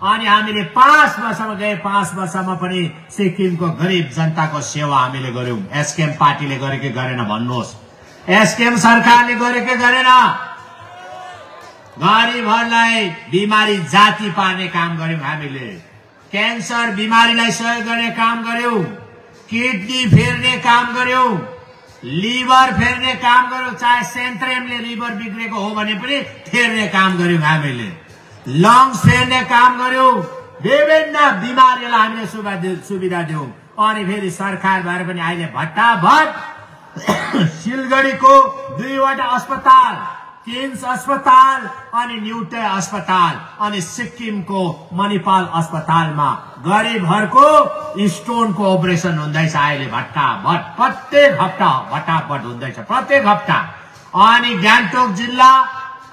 A: अनि हामीले पाँच वर्षमा गए पाँच वर्षमा पनि सिक्किमको गरिब जनताको सेवा हामीले गर्यौं एसकेएम पार्टीले गरे कि गरेन भन्नुहोस्। एसकेएम सरकारले गरे कि गरेन? गरिबहरूलाई बिमारी जाति पार्ने काम गर्यौं हामीले। क्यान्सर बिमारीलाई सहयोग गर्ने काम गर्यौं किडनी फेर्ने काम गर्यौं लिभर फेर्ने काम गर्यौं चाहे सेन्ट्रेमले लिभर बिग्रेको हो भने पनि फेर्ने काम गर्यौं हामीले। लङ्स फेर्ने काम गर्यौं विभिन्न बिमारीहरूलाई हामीले सुविधा दियौं। अनि फेरि सरकार भएर पनि अहिले भट्टाभट सिलगढीको दुईवटा अस्पताल किम्स अस्पताल अनि न्युटे अस्पताल अनि सिक्किमको मणिपाल अस्पतालमा गरिबहरूको स्टोनको अपरेसन हुँदैछ अहिले भट्टाभट प्रत्येक हप्ता भट्टाभट हुँदैछ प्रत्येक हप्ता। अनि गान्तोक जिल्ला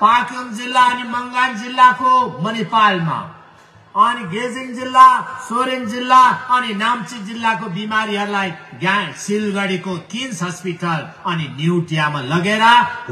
A: पाक्योङ जिल्ला अनि मङ्गान जिल्लाको मणिपालमा अनि गेजिङ जिल्ला सोरेङ जिल्ला अनि नाम्ची जिल्लाको बिमारीहरूलाई सिलगढीको किन्स हस्पिटल अनि न्युटियामा लगेर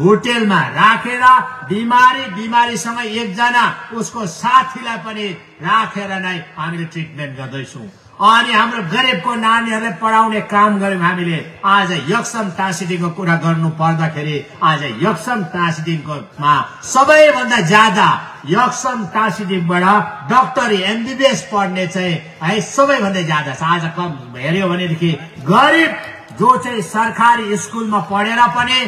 A: होटेलमा राखेर बिमारी बिमारीसँग एकजना उसको साथीलाई पनि राखेर नै हामीले ट्रिटमेन्ट गर्दैछौँ। अनि हाम्रो गरिबको नानीहरूलाई पढाउने काम गर्यौँ हामीले। आज यक्सम टासिडिङको कुरा गर्नु पर्दाखेरि आज यक्सम टासिडिङकोमा सबैभन्दा ज्यादा यक्सम टासिडिङबाट डक्टरी एमबिबिएस पढ्ने चाहिँ है सबैभन्दा ज्यादा छ। आज कम हेऱ्यो भनेदेखि गरिब जो चाहिँ सरकारी स्कुलमा पढेर पनि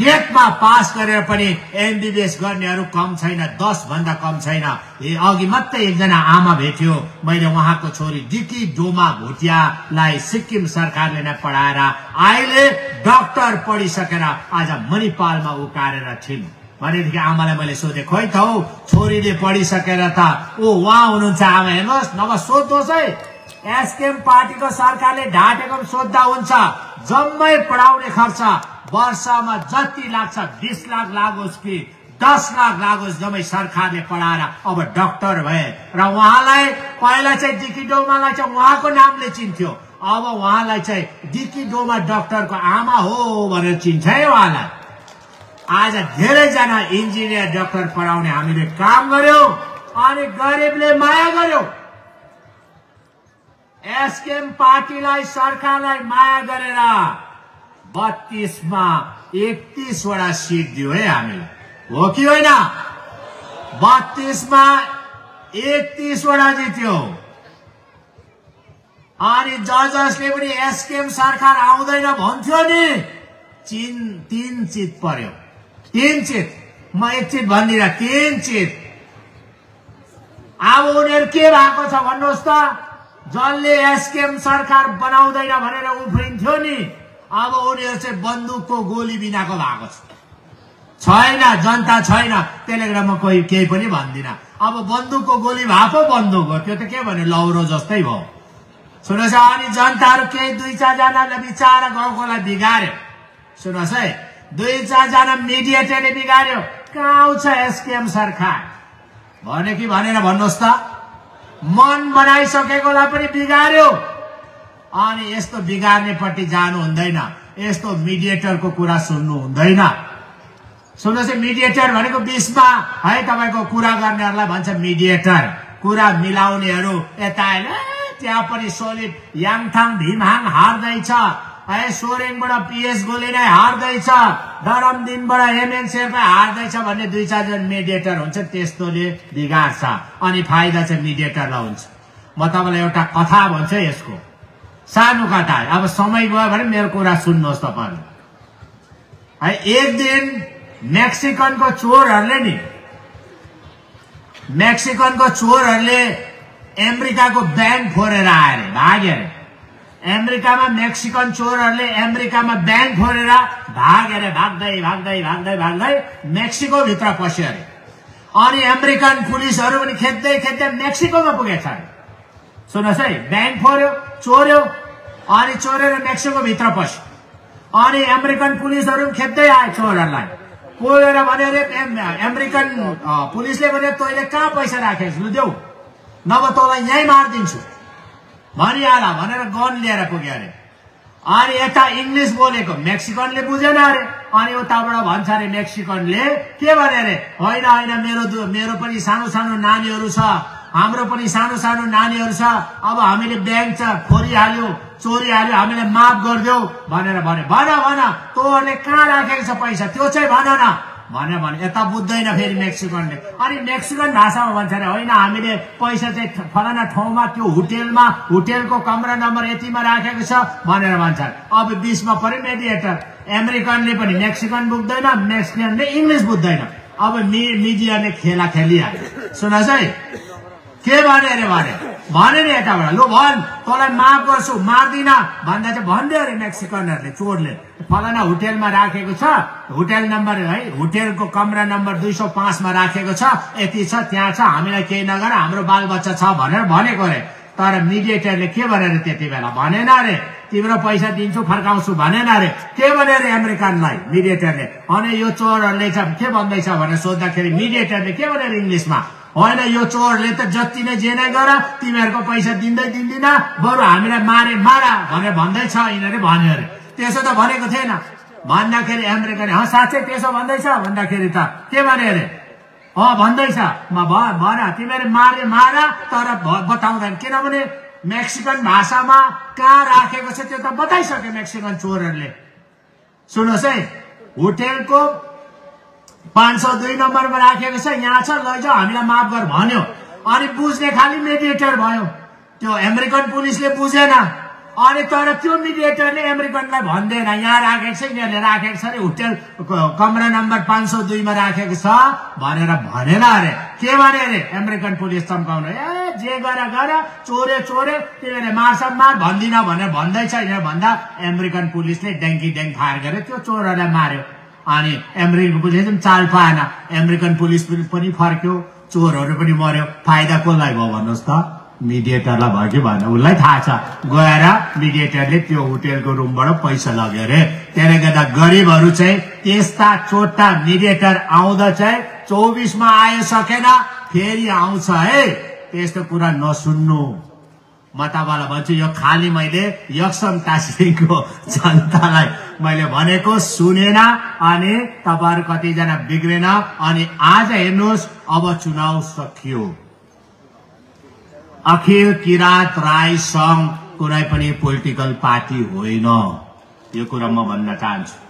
A: नेटमा पास गरेर पनि एमबिबिएस गर्नेहरू कम छैन दस भन्दा कम छैन। अघि मात्रै एकजना आमा भेट्यो मैले उहाँको छोरी डिकी डोमा भुटियालाई सिक्किम सरकारले नै पढाएर अहिले डक्टर पढिसकेर आज मणिपालमा ऊ कार्यरत छिन्। भनेदेखि आमालाई मैले सोधेँ खोइ त हौ छोरीले पढिसकेर त ऊ उहाँ हुनुहुन्छ आमा हेर्नुहोस् नभए सोध्नुहोस् है। एसकेएम पार्टीको सरकारले ढाँटेको सोद्धा हुन्छ जम्मै पढाउने खर्च वर्षमा जति लाग्छ बिस लाख लागोस् कि दस लाख लागोस् जम्मै सरकारले पढाएर अब डक्टर भए। र उहाँलाई पहिला चाहिँ डिकी डोमालाई चाहिँ उहाँको नामले चिन्थ्यो। अब उहाँलाई चाहिँ डिकी डोमा डक्टरको आमा हो भनेर चिन्छ है उहाँलाई। आज धेरैजना इन्जिनियर डक्टर पढाउने हामीले काम गर्यौं अनि गरिबले माया गर्यो। एसकेएम पार्टीलाई सरकारलाई माया गरेर बत्तीसमा एकतिसवटा सिट दियो है हामीले हो कि होइन? बत्तीसमा एकतिसवटा जित्यो। अनि ज जसले पनि एसकेएम सरकार आउँदैन भन्थ्यो नि। चिन तिन चित पर्यो। तिन चित म एक चित भनिदिएर तिन चित अब उनीहरू के भएको छ भन्नुहोस् त। जसले एसकेएम सरकार बनाउँदैन भनेर उफ्रिन्थ्यो नि अब उनीहरू चाहिँ बन्दुकको गोली बिनाको भएको छ। छैन जनता छैन। त्यसले गर्दा म कोही केही पनि भन्दिनँ। अब बन्दुकको गोली भएको बन्दुक हो। त्यो त के भन्यो? लौरो जस्तै भयो। सुन्नुहोस् अनि जनताहरू केही दुई चारजनाले बिचार गाउँकोलाई बिगार्यो। सुन्नुहोस् है। दुई चारजना मिडिएटरले बिगार्यो कहाँ आउँछ एसकेएम सरकार? भने कि भनेर भन्नुहोस् त। मन बनाइसकेकोलाई पनि बिगार्यो। अनि यस्तो बिगार्नेपट्टि जानु हुँदैन। यस्तो मिडिएटरको कुरा सुन्नु हुँदैन। सुन्नुहोस् मिडिएटर भनेको बिचमा है तपाईँको कुरा गर्नेहरूलाई भन्छ मिडिएटर कुरा मिलाउनेहरू यता आएर "ए, त्यहाँ पनि सोलिड याङथाङ भीमहाङ हार्दैछ। है सोरेङबाट पिएस गोले नै हार्दैछ। धरम दिनबाट एमएन शेर्पा हार्दैछ भन्ने दुई चारजना मिडिएटर हुन्छ त्यस्तोले बिगार्छ। अनि फाइदा चाहिँ मिडिएटरलाई हुन्छ। म तपाईँलाई एउटा कथा भन्छु यसको। सानो कथा अब समय गयो भने मेरो कुरा सुन्नुहोस् तपाईँहरू। है एक दिन मेक्सिकनको चोरहरूले नि मेक्सिकनको चोरहरूले अमेरिकाको ब्याङ्क फोरेर आए अरे भाग्यो अरे। अमेरिकामा मेक्सिकन चोरहरूले अमेरिकामा ब्याङ्क फोरेर भाग्यो अरे भाग्दै भाग्दै भाग्दै भाग्दै मेक्सिकोभित्र पस्यो अरे अनि अमेरिकन पुलिसहरू पनि खेद्दै खेद्दै मेक्सिकोमा पुगेछ अरे सुन्नुहोस् है ब्याङ्क फोर्यो चोर्यो अनि चोरेर मेक्सिकोभित्र पस्यो। अनि अमेरिकन पुलिसहरू पनि खेद्दै आए चोरहरूलाई। कोरेर भने अरे अमेरिकन पुलिसले भने तैँले कहाँ पैसा राखेको छु लु देऊ नभए तँलाई यहीँ मारिदिन्छु। भनिहाल भनेर गन लिएर पुग्यो अरे। अनि यता इङ्ग्लिस बोलेको मेक्सिकनले बुझेन अरे। अनि उताबाट भन्छ अरे मेक्सिकनले के भने अरे होइन होइन मेरो मेरो पनि सानो सानो नानीहरू छ। हाम्रो पनि सानो सानो नानीहरू छ। अब हामीले ब्याङ्क छ फोरिहाल्यो चोरिहाल्यो हामीले माफ गरिदेऊ भनेर भने भन भन तँहरूले कहाँ राखेको छ पैसा? त्यो चाहिँ भन न। भने भने यता बुझ्दैन फेरि मेक्सिकनले। अनि मेक्सिकन भाषामा भन्छ अरे होइन हामीले पैसा चाहिँ फलाना ठाउँमा त्यो होटेलमा होटेलको कमरा नम्बर यतिमा राखेको छ भनेर भन्छ अब बिचमा पऱ्यो मेडिएटर अमेरिकनले पनि मेक्सिकन बुझ्दैन मेक्सिकनले इङ्ग्लिस बुझ्दैन। अब मि मिडियाले खेला खेलिहाल्यो। सुनुहोस् है? के भने अरे भने? भने नि यताबाट लु भन्। तँलाई माफ गर्छु। मार्दिन। भन्दा चाहिँ भनिदियो अरे मेक्सिकनहरूले चोरले। फलाना होटेलमा राखेको छ। होटेल नम्बर है होटेलको कमरा नम्बर दुई सौ पाँचमा राखेको छ। यति छ त्यहाँ छ। हामीलाई केही नगर हाम्रो बालबच्चा छ भनेर भनेको अरे। तर मिडिएटरले के भनेर त्यति बेला? भनेन अरे। तिम्रो पैसा दिन्छु फर्काउँछु भनेन अरे। के भने अरे अमेरिकनलाई मिडिएटरले? अनि यो चोरहरूले चाहिँ के भन्दैछ भनेर सोद्धाखेरि मिडिएटरले के भने अरे इङ्ग्लिसमा? होइन यो चोरले त जति नै जे नै गर तिमीहरूको पैसा दिँदै दिँदिन बरु हामीलाई मारे मारा भनेर भन्दैछ यिनीहरूले भन्यो अरे। त्यसो त भनेको थिएन। भन्दाखेरि अमेरिकनले ह साँच्चै त्यसो भन्दैछ? भन्दाखेरि त के भने अरे? अँ भन्दैछ। म भन तिमीहरू मारे मारा तर बताउँदैन। किनभने मेक्सिकन भाषामा कहाँ राखेको छ त्यो त बताइसक्यो मेक्सिकन चोरहरूले। सुन्नुहोस् है होटेलको पाँच सौ दुई नम्बरमा राखेको छ यहाँ छ लैजाऊ हामीलाई माफ गर भन्यो। अनि बुझ्ने खालि मेडिएटर भयो। त्यो अमेरिकन पुलिसले बुझेन। अनि तर त्यो मिडिएटरले अमेरिकनलाई भन्दैन। यहाँ राखेको छ यिनीहरूले राखेको छ अरे होटेल कमरा नम्बर पाँच सौ दुईमा राखेको छ भनेर भनेन अरे। के भने अरे? American police चम्काउनु। ए जे गर गर चोरे चोरे तिमीहरूले मार्छ मार भन्दिन भनेर भन्दैछ। यिनीहरू भन्दा अमेरिकन पुलिसले ड्याङ्की ड्याङ फायर गरेर त्यो चोरहरूलाई मार्यो अनि अमेरिकन पुलिसले पनि चाल पाएन। अमेरिकन पुलिस पनि फर्क्यो चोरहरू पनि मर्यो फाइदा कसलाई भयो भन्नुहोस् त? मिडिएटरलाई भयो कि भएन? उसलाई थाहा छ। गएर मिडिएटरले त्यो होटेलको रुमबाट पैसा लग्यो अरे। त्यसले गर्दा गरिबहरू चाहिँ त्यस्ता चोटा मिडिएटर आउँदा चाहिँ चौबिसमा आयो सकेन फेरि आउँछ है। त्यस्तो कुरा नसुन्नु। म तपाईँलाई भन्छु यो खालि मैले यक्सम टासिङको जनतालाई मैले भनेको सुनेन अनि तपाईँहरू कतिजना बिग्रेन अनि आज हेर्नुहोस् अब चुनाव सकियो। अखिल किरात राई सङ्घ कुनै पनि पोलिटिकल पार्टी होइन। यो कुरा म भन्न चाहन्छु।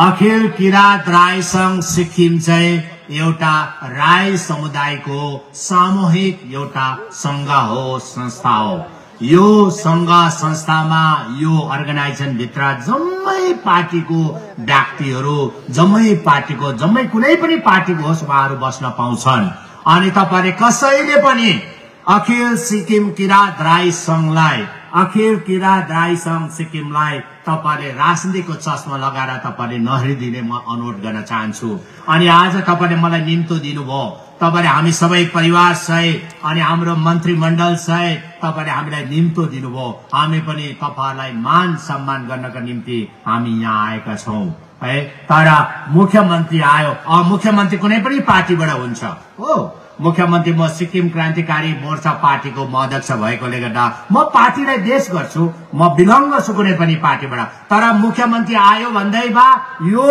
A: अखिल किरात राई सङ्घ सिक्किम चाहिँ एउटा राई समुदायको सामूहिक एउटा सङ्घ हो संस्था हो। यो सङ्घ संस्थामा यो अर्गनाइजेसन भित्र जम्मै पार्टीको व्यक्तिहरू जम्मै पार्टीको जम्मै कुनै पनि पार्टीको होस् उहाँहरू बस्न पाउँछन्। अनि तपाईँले कसैले पनि अखिल सिक्किम किरात राई सङ्घलाई अखिल किरात राई सङ्घ सिक्किमलाई तपाईँले राजनीतिको चस्मा लगाएर तपाईँले नहेरिदिने म अनुरोध गर्न चाहन्छु। अनि आज तपाईँले मलाई निम्तो दिनुभयो। तपाईँले हामी सबै परिवार सहित अनि हाम्रो मन्त्रीमण्डल सहित तपाईँले हामीलाई निम्तो दिनुभयो। हामी पनि तपाईँहरूलाई मान सम्मान गर्नको निम्ति हामी यहाँ आएका छौँ। है तर मुख्यमन्त्री आयो। मुख्यमन्त्री कुनै पनि पार्टीबाट हुन्छ। हो। मुख्यमन्त्री म सिक्किम क्रान्तिकारी मोर्चा पार्टीको म अध्यक्ष भएकोले गर्दा म पार्टीलाई देश गर्छु म बिलङ गर्छु कुनै पनि पार्टीबाट। तर मुख्यमन्त्री आयो भन्दै बा यो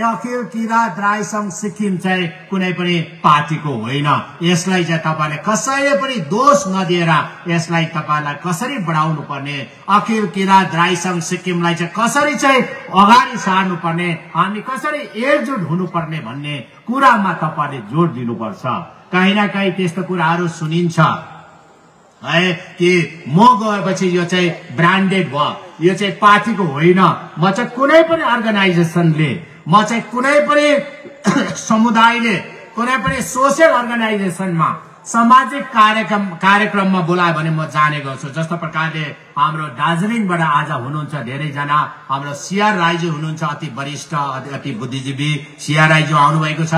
A: अखिल राई सङ्घ सिक्किम चाहिँ कुनै पनि पार्टीको होइन। यसलाई चाहिँ तपाईँले कसैले पनि दोष नदिएर यसलाई तपाईँलाई कसरी बढाउनु पर्ने अखिल किरात राई सिक्किमलाई चाहिँ कसरी चाहिँ अगाडि सार्नु पर्ने हामी कसरी एकजुट हुनुपर्ने भन्ने कुरामा तपाईँले जोड दिनुपर्छ। कहीँ न कहीँ त्यस्तो कुराहरू सुनिन्छ। है कि म गएपछि यो चाहिँ ब्रान्डेड भयो। यो चाहिँ पार्टीको होइन। म चाहिँ कुनै पनि अर्गनाइजेसनले म चाहिँ कुनै पनि समुदायले कुनै पनि सोसियल अर्गनाइजेसनमा सामाजिक कार्यक्रम कार्यक्रममा बोलायो भने म जाने गर्छु। जस्तो प्रकारले हाम्रो दार्जिलिङबाट आज हुनुहुन्छ धेरैजना। हाम्रो सिआर राईजी हुनुहुन्छ अति वरिष्ठ अति बुद्धिजीवी सिआर राईजी आउनुभएको छ।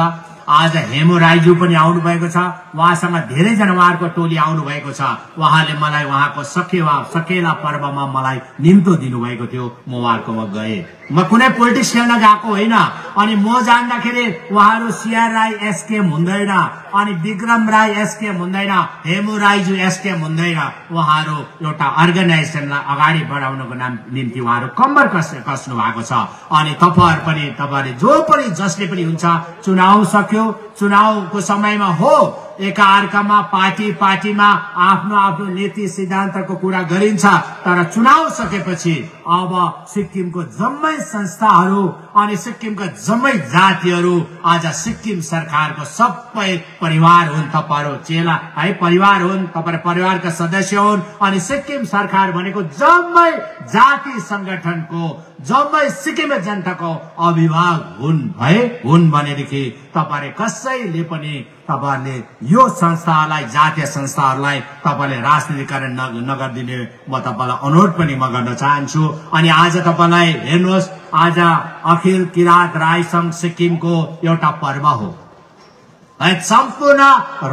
A: आज हेमु राईज्यू पनि आउनु भएको छ। उहाँसँग धेरैजना उहाँहरूको टोली आउनु भएको छ। उहाँले मलाई उहाँको सकेवा सकेला पर्वमा मलाई निम्तो दिनुभएको थियो। म उहाँहरूकोमा गएँ। म कुनै पोलिटिक्स खेल्न गएको होइन। अनि म जान्दाखेरि उहाँहरू सिआर राई एसकेएम हुँदैन अनि विक्रम राई एसकेएम हुँदैन हेमु राईज्यू एसकेएम हुँदैन उहाँहरू एउटा अर्गनाइजेसनलाई अगाडि बढाउनको नाम निम्ति उहाँहरू कम्बर कस कस्नु भएको छ। अनि तपाईँहरू पनि तपाईँहरूले जो पनि जसले पनि हुन्छ चुनाव सक्यो। चुनावको समयमा हो एकाअर्कामा पार्टी पार्टीमा आफ्नो आफ्नो नीति सिद्धान्तको कुरा गरिन्छ। तर चुनाव सकेपछि अब सिक्किमको जम्मै संस्थाहरू अनि सिक्किमका जम्मै जातिहरू आज सिक्किम सरकारको सबै परिवार हुन् तपाईँहरू चेला है परिवार हुन् तपाईँ परिवारका सदस्य हुन् अनि सिक्किम सरकार भनेको जम्मै जाति संगठनको जम्मै सिक्किमे जनताको अभिभावक हुन् भए हुन् भनेदेखि तपाईँले कसैले पनि तपाईँहरूले यो संस्थालाई जातीय संस्थाहरूलाई तपाईँले राजनीतिकरण नगरिदिने म तपाईँलाई अनुरोध पनि म गर्न चाहन्छु। अनि आज तपाईँलाई हेर्नुहोस् आज अखिल किराँत राई सङ्घ सिक्किमको एउटा पर्व हो। है सम्पूर्ण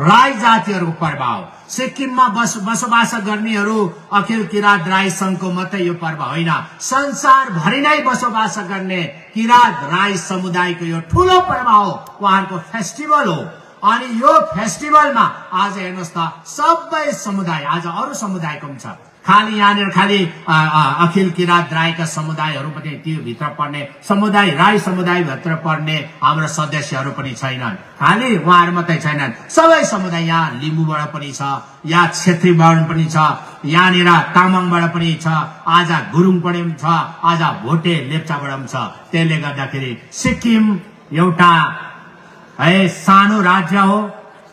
A: राई जातिहरूको पर्व हो। सिक्किममा बस बसोबास गर्नेहरू अखिल किराँत राई सङ्घको मात्रै यो पर्व होइन। संसारभरि नै बसोबास गर्ने किराँत राई समुदायको यो ठुलो पर्व हो। उहाँहरूको फेस्टिभल हो। अनि यो फेस्टिभलमा आज हेर्नुहोस् त सबै समुदाय आज अरू समुदायको पनि छ। खालि यहाँनिर खालि अखिल किराँत राईका समुदायहरू पनि त्यो भित्र पर्ने समुदाय राई समुदायभित्र पर्ने हाम्रो सदस्यहरू पनि छैनन्। खालि उहाँहरू मात्रै छैनन्। सबै समुदाय यहाँ लिम्बूबाट पनि छ यहाँ छेत्रीबाट पनि छ यहाँनिर तामाङबाट पनि छ आज गुरुङ पनि छ आज भोटे लेप्चाबाट पनि छ। त्यसले गर्दाखेरि सिक्किम एउटा है सानो राज्य हो।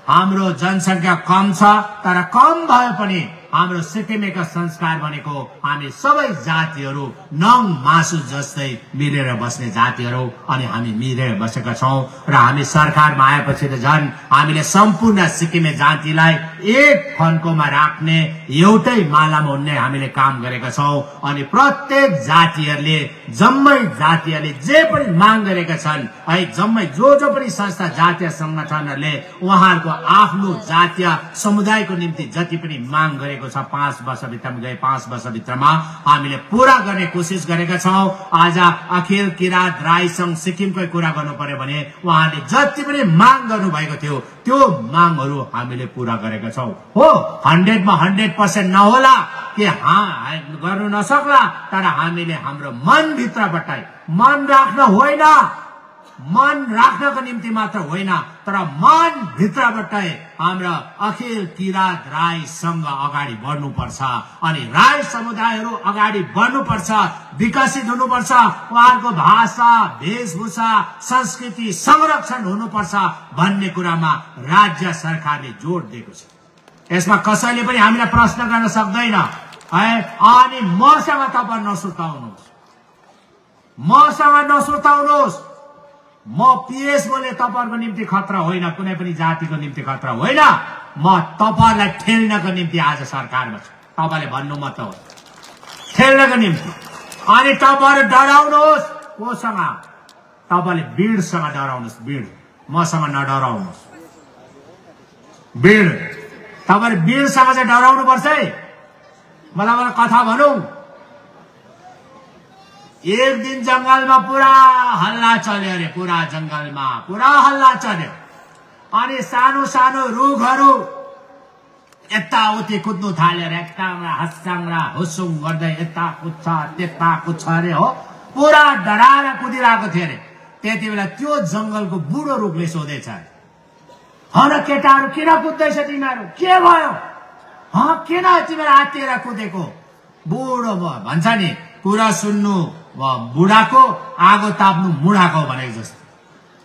A: हाम्रो जनसङ्ख्या कम छ तर कम भए पनि हाम्रो सिक्किमेका संस्कार भनेको हामी सबै जातिहरू नङ मासु जस्तै मिलेर बस्ने जातिहरू अनि हामी मिलेर बसेका छौँ र हामी सरकारमा आएपछि त झन् हामीले सम्पूर्ण सिक्किमे जातिलाई एक फन्कोमा राख्ने एउटै मालामा हुने हामीले काम गरेका छौँ अनि प्रत्येक जातिहरूले जम्मै जातिहरूले जे पनि माग गरेका छन् है जम्मै जो जो पनि संस्था जातीय संगठनहरूले उहाँहरूको आफ्नो जातीय समुदायको निम्ति जति पनि माग गरेको गरेको छ पाँच वर्षभित्रमा गए पाँच वर्षभित्रमा हामीले पूरा गर्ने कोसिस गरेका छौँ। आज अखिल किराँत राई सङ्घ सिक्किमकै कुरा गर्नु पर्यो भने उहाँले जति पनि माग गर्नुभएको थियो त्यो मागहरू हामीले पूरा गरेका छौँ। हो हन्ड्रेडमा हन्ड्रेड पर्सेन्ट नहोला कि हा गर्नु नसक्ला तर हामीले हाम्रो मनभित्रबाट मन राख्न होइन। मन राख्नको निम्ति मात्र होइन तर मन भित्रबाटै हाम्रो अखिल किराँत राईसँग अगाडि बढ्नुपर्छ अनि राई समुदायहरू अगाडि बढ्नुपर्छ विकसित हुनुपर्छ उहाँहरूको भाषा वेशभूषा संस्कृति संरक्षण हुनुपर्छ भन्ने कुरामा राज्य सरकारले जोड दिएको छ। यसमा कसैले पनि हामीलाई प्रश्न गर्न सक्दैन। है अनि मसँग तपाईँ नसुर्ताउनुहोस्। मसँग नसुर्ताउनुहोस्। म पिएस बोले तपाईँहरूको निम्ति खतरा होइन कुनै पनि जातिको निम्ति खतरा होइन। म तपाईँहरूलाई ठेल्नको निम्ति आज सरकारमा छु। तपाईँले भन्नु मात्र हो। ठेल्नको निम्ति। अनि तपाईँहरू डराउनुहोस्। कोसँग? तपाईँले बिडसँग डराउनुहोस्। बिड मसँग नडराउनुहोस्। बिड तपाईँले बिडसँग चाहिँ डराउनु पर्छ है मलाई कथा भनौँ। एक दिन जङ्गलमा पुरा हल्ला चल्यो अरे पुरा जङ्गलमा पुरा हल्ला चल्यो। अनि सानो सानो रुखहरू यताउति कुद्नु थाल्यो अरे यतामा हस्साङ्रा हुसुङ गर्दै यता कुद्छ त्यता कुद्छ अरे हो। पुरा डराएर कुदिरहेको थियो अरे। त्यति बेला त्यो जङ्गलको बुढो रुखले सोधेछ हन केटाहरू किन कुद्दैछ तिमीहरू? के भयो? किन तिमीहरू आत्तिएर कुदेको? बुढो भयो। भन्छ नि कुरा सुन्नु बुढाको आगो ताप्नु मुढाको भनेको जस्तो।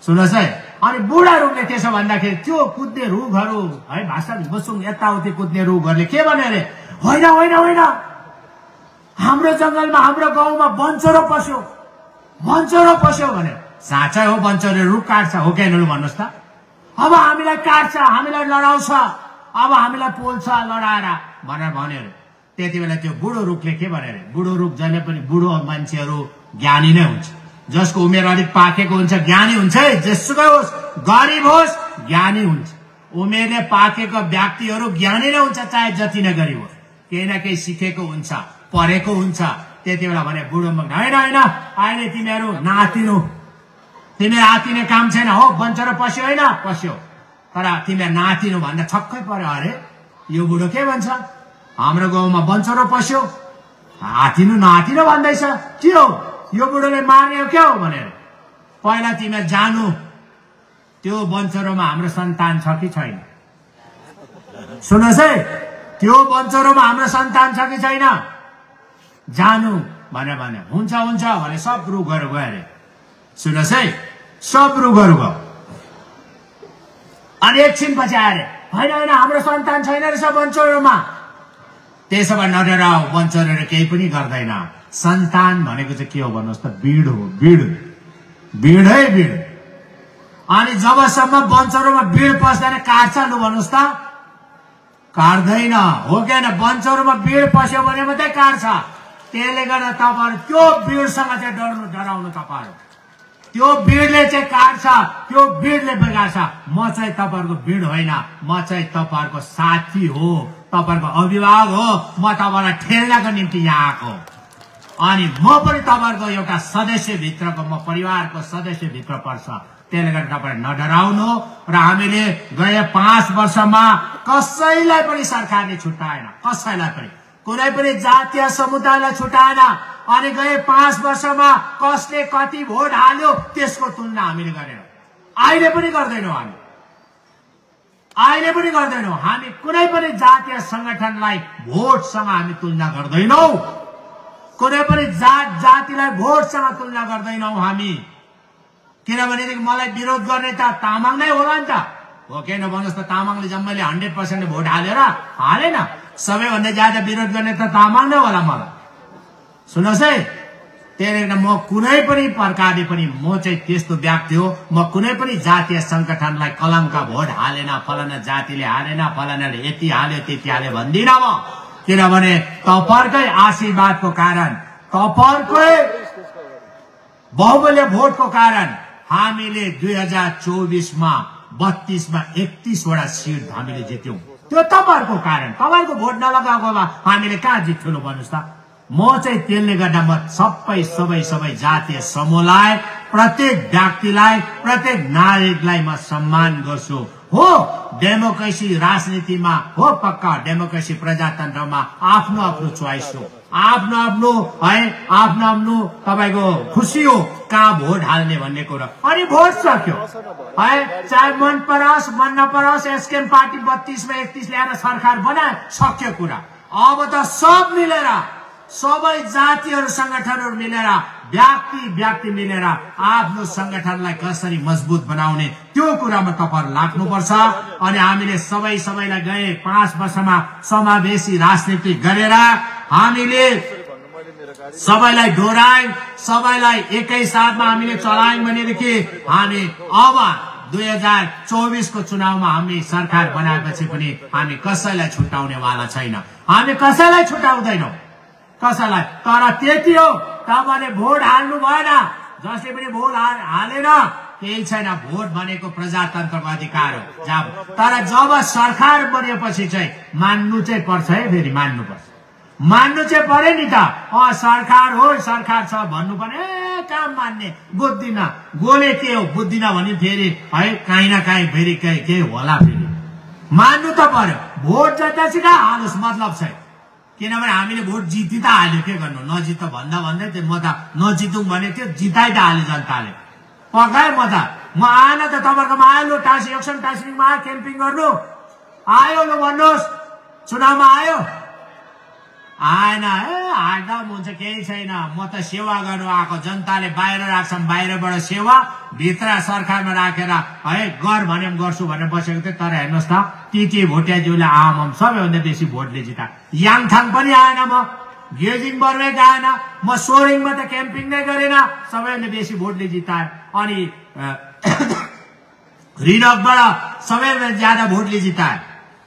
A: सुन्नुहोस् है। अनि बुढा रुखले त्यसो भन्दाखेरि त्यो कुद्ने रुखहरू है भाषा बसौँ यताउति कुद्ने रुखहरूले के भन्यो अरे होइन होइन होइन। हाम्रो जङ्गलमा हाम्रो गाउँमा बन्चरो पस्यो बन्चरो पस्यो भन्यो साँच्चै हो बन्चरो रुख काट्छ हो कि भन्नुहोस् त। अब हामीलाई काट्छ हामीलाई लडाउँछ अब हामीलाई पोल्छ लडाएर भनेर भन्यो अरे। त्यति बेला त्यो बुढो रुखले के भन्यो अरे बुढो रुख जहिले पनि बुढो मान्छेहरू ज्ञानी नै हुन्छ। जसको उमेर अलिक पाकेको हुन्छ ज्ञानी हुन्छ है। जेसुकै होस् गरिब होस् ज्ञानी हुन्छ। उमेरले पाकेको व्यक्तिहरू ज्ञानी नै हुन्छ चाहे जति नै गरिब होस्। केही न केही सिकेको हुन्छ पढेको हुन्छ। त्यति बेला भने बुढो होइन होइन अहिले तिमीहरू नातिनु। तिमीहरू आतिने काम छैन। हो बन्चरो पस्यो होइन पस्यो। तर तिमीहरू नातिनु भन्दा छक्कै पर्यो अरे यो बुढो के भन्छ? हाम्रो गाउँमा बन्चरो पस्यो। हातिनु नातिनु भन्दैछ। के हो? यो बुढोले मार्ने हो क्या हो भनेर। पहिला तिमीहरू जानु। त्यो बन्चरोमा हाम्रो सन्तान छ कि छैन? सुन्नुहोस् है। त्यो बन्चरोमा हाम्रो सन्तान छ कि छैन? जानु भनेर भन्यो हुन्छ हुन्छ भने सब रुखहरू गयो अरे। सुन्नुहोस् है। सब रुखहरू गयो। अनि एकछिनपछि आएर होइन होइन हाम्रो सन्तान छैन रहेछ बन्चरोमा त्यसो भए नडराउ बन्चरोले केही पनि गर्दैन। सन्तान भनेको चाहिँ के हो भन्नुहोस् त बिड हो बिड बिड बिड अनि जबसम्म बन्चरोमा बिड पस्दैन काट्छ लु भन्नुहोस् त काट्दैन। हो कि होइन? बन्चरोमा बिड पस्यो भने मात्रै काट्छ। त्यसले गर्दा तपाईँहरू त्यो बिडसँग चाहिँ डर्नु डराउनु तपाईँहरू। त्यो बिडले चाहिँ काट्छ त्यो बिडले बिगार्छ। म चाहिँ तपाईँहरूको बिड होइन। म चाहिँ तपाईँहरूको साथी हो तपाईँहरूको अभिभावक हो। म तपाईँलाई ठेल्नको निम्ति यहाँ आएको अनि म पनि तपाईँहरूको एउटा सदस्यभित्रको म परिवारको सदस्यभित्र पर्छ। त्यसले गर्दा तपाईँ नडराउनु र हामीले गए पाँच वर्षमा कसैलाई पनि सरकारले छुट्याएन। कसैलाई पनि। कुनै पनि जातीय समुदायलाई छुट्याएन अनि गए पाँच वर्षमा कसले कति भोट हाल्यो त्यसको तुलना हामीले गरेनौँ। अहिले पनि गर्दैनौँ हामी। अहिले पनि गर्दैनौँ। हामी कुनै पनि जातीय संगठनलाई भोटसँग हामी तुलना गर्दैनौँ। कुनै पनि जात जातिलाई भोटसँग तुलना गर्दैनौँ हामी। किनभनेदेखि मलाई विरोध गर्ने त तामाङ नै होला नि त। हो किन भन्नुहोस् त तामाङले जम्मैले हन्ड्रेड पर्सेन्ट भोट हालेर हालेन। सबैभन्दा ज्यादा विरोध गर्ने त तामाङ नै होला मलाई। सुन्नुहोस् है त्यसले गर्दा म कुनै पनि प्रकारले पनि म चाहिँ त्यस्तो व्यक्ति हो। म कुनै पनि जातीय सङ्गठनलाई कलङ्क भोट हालेन फलाना जातिले हालेन फलानाले यति हाल्यो त्यति हाल्यो भन्दिनँ म। किनभने तपाईँहरूकै आशीर्वादको कारण तपाईँहरूकै बाहुबल्य भोटको कारण हामीले दुई हजार चौबिसमा बत्तीसमा एकतिसवटा सिट हामीले जित्यौँ। त्यो तपाईँहरूको कारण। तपाईँहरूको भोट नलगाएकोमा हामीले कहाँ जित्थ्यौँ भन्नुहोस् त। म चाहिँ त्यसले गर्दा म सबै सबै सबै जातीय समूहलाई प्रत्येक व्यक्तिलाई प्रत्येक नागरिकलाई म सम्मान गर्छु। हो डेमोक्रेसी राजनीतिमा हो पक्का डेमोक्रेसी प्रजातन्त्रमा आफ्नो आफ्नो चोइस हो। आफ्नो आफ्नो है आफ्नो आफ्नो तपाईँको खुसी हो कहाँ भोट हाल्ने भन्ने कुरो। अनि भोट सक्यो। है चाहे मन पराओस् मन नपराओस् एसकेएम पार्टी बत्तीसमा एकतिस ल्याएर सरकार बनाए सक्यो कुरा। अब त सब मिलेर सबै जातिहरू संगठनहरू मिलेर व्यक्ति व्यक्ति मिलेर आफ्नो संगठनलाई कसरी मजबुत बनाउने त्यो कुरामा तपाईँहरू लाग्नुपर्छ। अनि हामीले सबै सबैलाई गए पाँच वर्षमा समावेशी राजनीति गरेर हामीले सबैलाई डोरायौँ सबैलाई एकै साथमा हामीले चलायौँ भनेदेखि हामी अब दुई हजार चौबिसको चुनावमा हामी सरकार बनाएपछि पनि हामी कसैलाई छुट्याउने वाला छैन। हामी कसैलाई छुट्याउँदैनौँ। कसैलाई? तर त्यति हो तपाईँले भोट हाल्नु भएन। जसले पनि भोट हाल- हालेन केही छैन। भोट भनेको प्रजातन्त्रको अधिकार हो। जब तर जब सरकार बनेपछि चाहिँ मान्नु चाहिँ पर्छ है फेरि मान्नु पर्छ। मान्नु चाहिँ पर्यो नि त। अ सरकार हो सरकार छ भन्नु पर्ने ए कहाँ मान्ने? बुझ्दिन गोले के हो? बुझ्दिन भने फेरि है काहीँ न काहीँ फेरि केही केही होला फेरि। मान्नु त पर्यो भोट जतासी कहाँ हालोस् मतलब छैन। किनभने हामीले भोट जिति त हाल्यो के गर्नु? नजित भन्दा भन्दै त्यो म त नजितौँ भने त्यो जिताइ त हाल्यो जनताले। पकाए म त? म आएन त तपाईँहरूकोमा आयो टासी एक्सन टासिङमा आयो क्याम्पिङ गर्नु? आयो लु भन्नुहोस्। चुनावमा आयो? आएन ए हार्दा पनि हुन्छ केही छैन। म त सेवा गर्नु आएको। जनताले बाहिर राख्छन् बाहिरबाट सेवा भित्र सरकारमा राखेर है गर भने पनि गर्छु भनेर बसेको थिएँ। तर हेर्नुहोस् त टिटी भोटियाज्यूले आमाम सबैभन्दा बेसी भोटले जिता याङथाङ पनि आएन म। गेजिङ बर्मेक आएन। म सोरिङमा त क्याम्पिङ नै गरेन। सबैभन्दा बेसी भोटले जितायो अनि हृदयबाट सबैभन्दा ज्यादा भोटले जिताए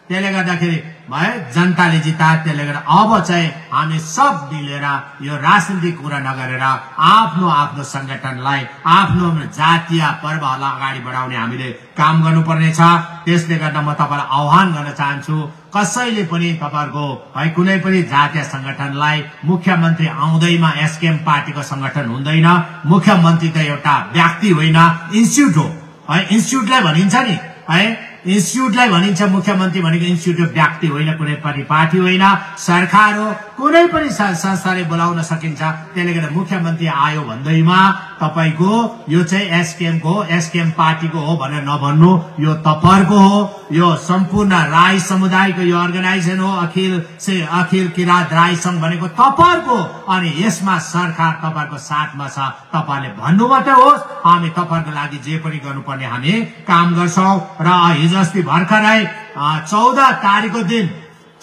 A: त्यसले गर्दाखेरि भयो जनताले जिताए त्यसले गर्दा अब चाहिँ हामी सब मिलेर यो राजनीतिक कुरा नगरेर आफ्नो आफ्नो सङ्गठनलाई आफ्नो जातीय पर्वहरूलाई अगाडि बढाउने हामीले काम गर्नुपर्ने छ त्यसले गर्दा म तपाईँलाई आह्वान गर्न चाहन्छु कसैले पनि तपाईँहरूको है कुनै पनि जातीय सङ्गठनलाई मुख्यमन्त्री आउँदैमा एसकेएम पार्टीको सङ्गठन हुँदैन। मुख्यमन्त्री त एउटा व्यक्ति होइन इन्स्टिच्युट हो। है इन्स्टिच्युटलाई भनिन्छ नि है। इन्स्टिच्युटलाई भनिन्छ मुख्यमन्त्री भनेको इन्स्टिच्युट व्यक्ति होइन कुनै पनि पार्टी होइन सरकार हो कुनै पनि संस्थाले बोलाउन सकिन्छ। त्यसले गर्दा मुख्यमन्त्री आयो भन्दैमा तपाईँको यो चाहिँ एसकेएमको हो एसकेएम पार्टीको हो भनेर नभन्नु। यो तपाईँहरूको हो। यो सम्पूर्ण राई समुदायको यो अर्गनाइजेसन हो। अखिल से अखिल किरात राई सङ्घ भनेको तपाईँहरूको अनि यसमा सरकार तपाईँहरूको साथमा छ। तपाईँहरूले भन्नु मात्रै होस्। हामी तपाईँहरूको लागि जे पनि गर्नुपर्ने हामी काम गर्छौँ। र हिजो अस्ति भर्खरै चौध तारिकको दिन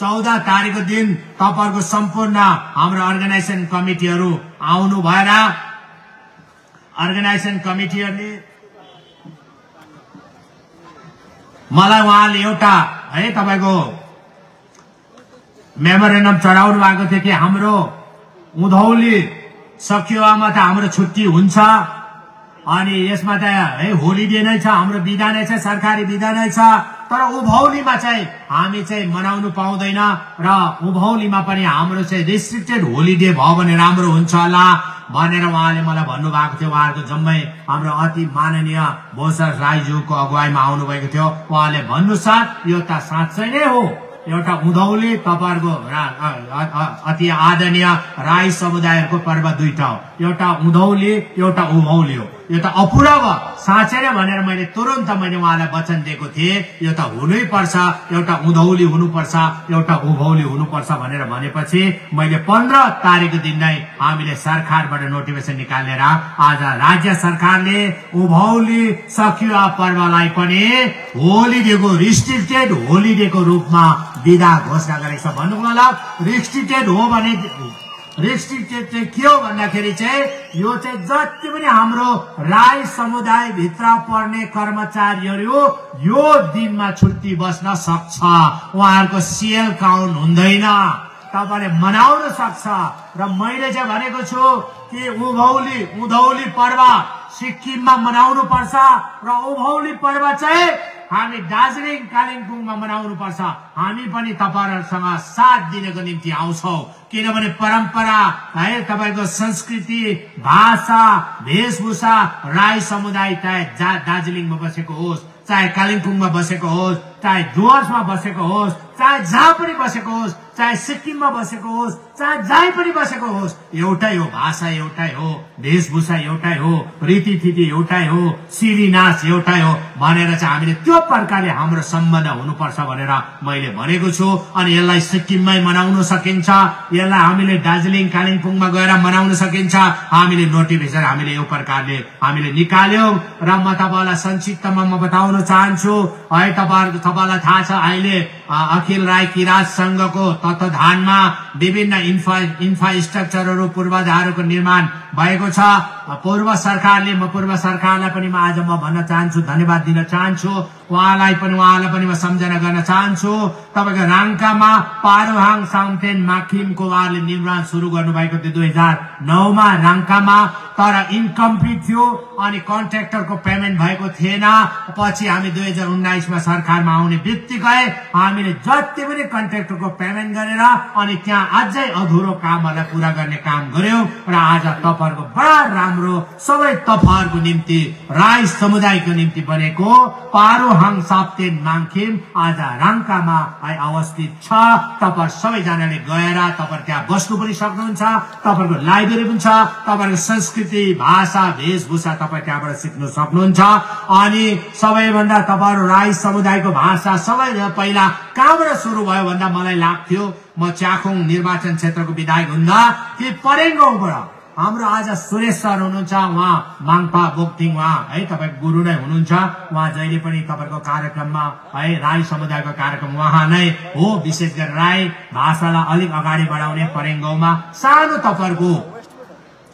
A: चौध तारिकको दिन तपाईँहरूको सम्पूर्ण हाम्रो अर्गनाइजेसन कमिटीहरू आउनु भएर अर्गनाइजेसन कमिटीहरूले मलाई उहाँले एउटा है तपाईँको मेमोरेन्डम चढाउनु भएको थियो कि हाम्रो उधौली सकियोमा त हाम्रो छुट्टी हुन्छ। अनि यसमा त है होलिडे नै छ हाम्रो बिदा नै छ सरकारी बिदा नै छ। तर उभौलीमा चाहिँ हामी चाहिँ मनाउनु पाउँदैन र उभौलीमा पनि हाम्रो चाहिँ रेस्ट्रिक्टेड होलिडे भयो भने राम्रो हुन्छ होला भनेर उहाँले मलाई भन्नुभएको थियो। उहाँहरूको जम्मै हाम्रो अति माननीय भोसर राईज्यूको अगुवाईमा आउनुभएको थियो। उहाँले भन्नुसाथ यो त साँच्चै नै हो। एउटा उधौली तपाईँहरूको अति आदरणीय राई समुदायहरूको पर्व दुईटा हो। एउटा उधौली एउटा उभौली हो। यो त अपुरा भयो साँच्चै नै भनेर मैले तुरन्त मैले उहाँलाई वचन दिएको थिएँ। यो त हुनै पर्छ एउटा उधौली हुनुपर्छ एउटा उभौली हुनुपर्छ भनेर भनेपछि मैले पन्ध्र तारिकको दिन नै हामीले सरकारबाट नोटिफिकेसन निकालेर आज राज्य सरकारले उभौली सकिया पर्वलाई पनि होलिडेको रिस्ट्रिक्टेड होलिडेको रूपमा विदा घोषणा गरेको छ। भन्नुको मतलब रिस्ट्रिक्टेड हो भने रेस्ट्रिक्टेड चाहिँ के हो भन्दाखेरि चाहिँ यो चाहिँ जति पनि हाम्रो राई समुदाय भित्र पर्ने कर्मचारीहरू यो दिनमा छुट्टी बस्न सक्छ। उहाँहरूको सिएल काउन्ट हुँदैन। तपाईँले मनाउन सक्छ। र मैले चाहिँ भनेको छु कि उभौली उधौली पर्व सिक्किममा मनाउनु पर्छ। र उभौली पर्व चाहिँ हामी दार्जिलिङ कालिम्पोङमा मनाउनु पर्छ हामी पनि तपाईँहरूसँग साथ दिनको निम्ति आउँछौ। किनभने परम्परा है तपाईँको संस्कृति भाषा वेशभूषा राई समुदाय चाहे दार्जिलिङमा बसेको होस् चाहे कालिम्पोङमा बसेको होस् चाहे डुवर्समा बसेको होस् चाहे जहाँ पनि बसेको होस् चाहे सिक्किममा बसेको होस् चाहे जहीँ पनि बसेको होस् एउटै हो भाषा एउटै हो वेशभूषा एउटै हो रीतिथिति एउटै हो सिरिनास एउटै हो भनेर चाहिँ हामीले त्यो प्रकारले हाम्रो सम्बन्ध हुनुपर्छ भनेर मैले भनेको छु। अनि यसलाई सिक्किममै मनाउन सकिन्छ। यसलाई हामीले दार्जिलिङ कालिम्पोङमा गएर मनाउन सकिन्छ। हामीले नोटिफिकेसन हामीले यो प्रकारले हामीले निकाल्यौँ। र म तपाईँलाई संक्षिप्तमा म बताउन चाहन्छु। है तपाईँहरूको तपाईँलाई थाहा छ अहिले अखिल राई किराज संघको तत्वधानमा विभिन्न इन्फ्रा इन्फ्रास्ट्रक्चरहरू पूर्वाधारको निर्माण भएको छ। पूर्व सरकारले म पूर्व सरकारलाई पनि म आज म भन्न चाहन्छु धन्यवाद दिन चाहन्छु। उहाँलाई पनि उहाँलाई पनि म सम्झना गर्न चाहन्छु। तपाईँको राङ्कामा पारुहाङ साउन्टेन माखिमको उहाँले निर्माण सुरु गर्नुभएको थियो दुई हजार नौमा राङ्कामा। तर इन्कम्प्लिट थियो अनि कन्ट्राक्टरको पेमेन्ट भएको थिएन। पछि हामी दुई हजार उन्नाइसमा सरकारमा आउने बित्तिकै हामीले जति पनि कन्ट्राक्टरको पेमेन्ट गरेर अनि त्यहाँ अझै अधुरो कामहरूलाई पुरा गर्ने काम गर्यौँ र आज तपाईँहरूको बडा राम्रो सबै तपाईँहरूको निम्ति राई समुदायको निम्ति बनेको पारोहाङ साप्तेन माङखिम आज राङ्कामा अवस्थित छ। तपाईँ सबैजनाले गएर तपाईँ त्यहाँ बस्नु पनि सक्नुहुन्छ तपाईँहरूको लाइब्रेरी पनि छ तपाईँहरूको संस्कृति भाषा वेशभूषा तपाईँ त्यहाँबाट सिक्नु सक्नुहुन्छ। अनि सबैभन्दा तपाईँहरू राई समुदायको भाषा सबै पहिला कहाँबाट सुरु भयो भन्दा मलाई लाग्थ्यो म च्याखुङ निर्वाचन क्षेत्रको विधायक हुँदा कि परेङ हाम्रो आज सुरेश सर हुनुहुन्छ उहाँ माङपा बोक्थिङ उहाँ है तपाईँको गुरु नै हुनुहुन्छ। उहाँ जहिले पनि तपाईँको कार्यक्रममा है राई समुदायको कार्यक्रम उहाँ नै हो। विशेष गरी राई भाषालाई अलिक अगाडि बढाउने परेङ गाउँमा सानो तपाईँहरूको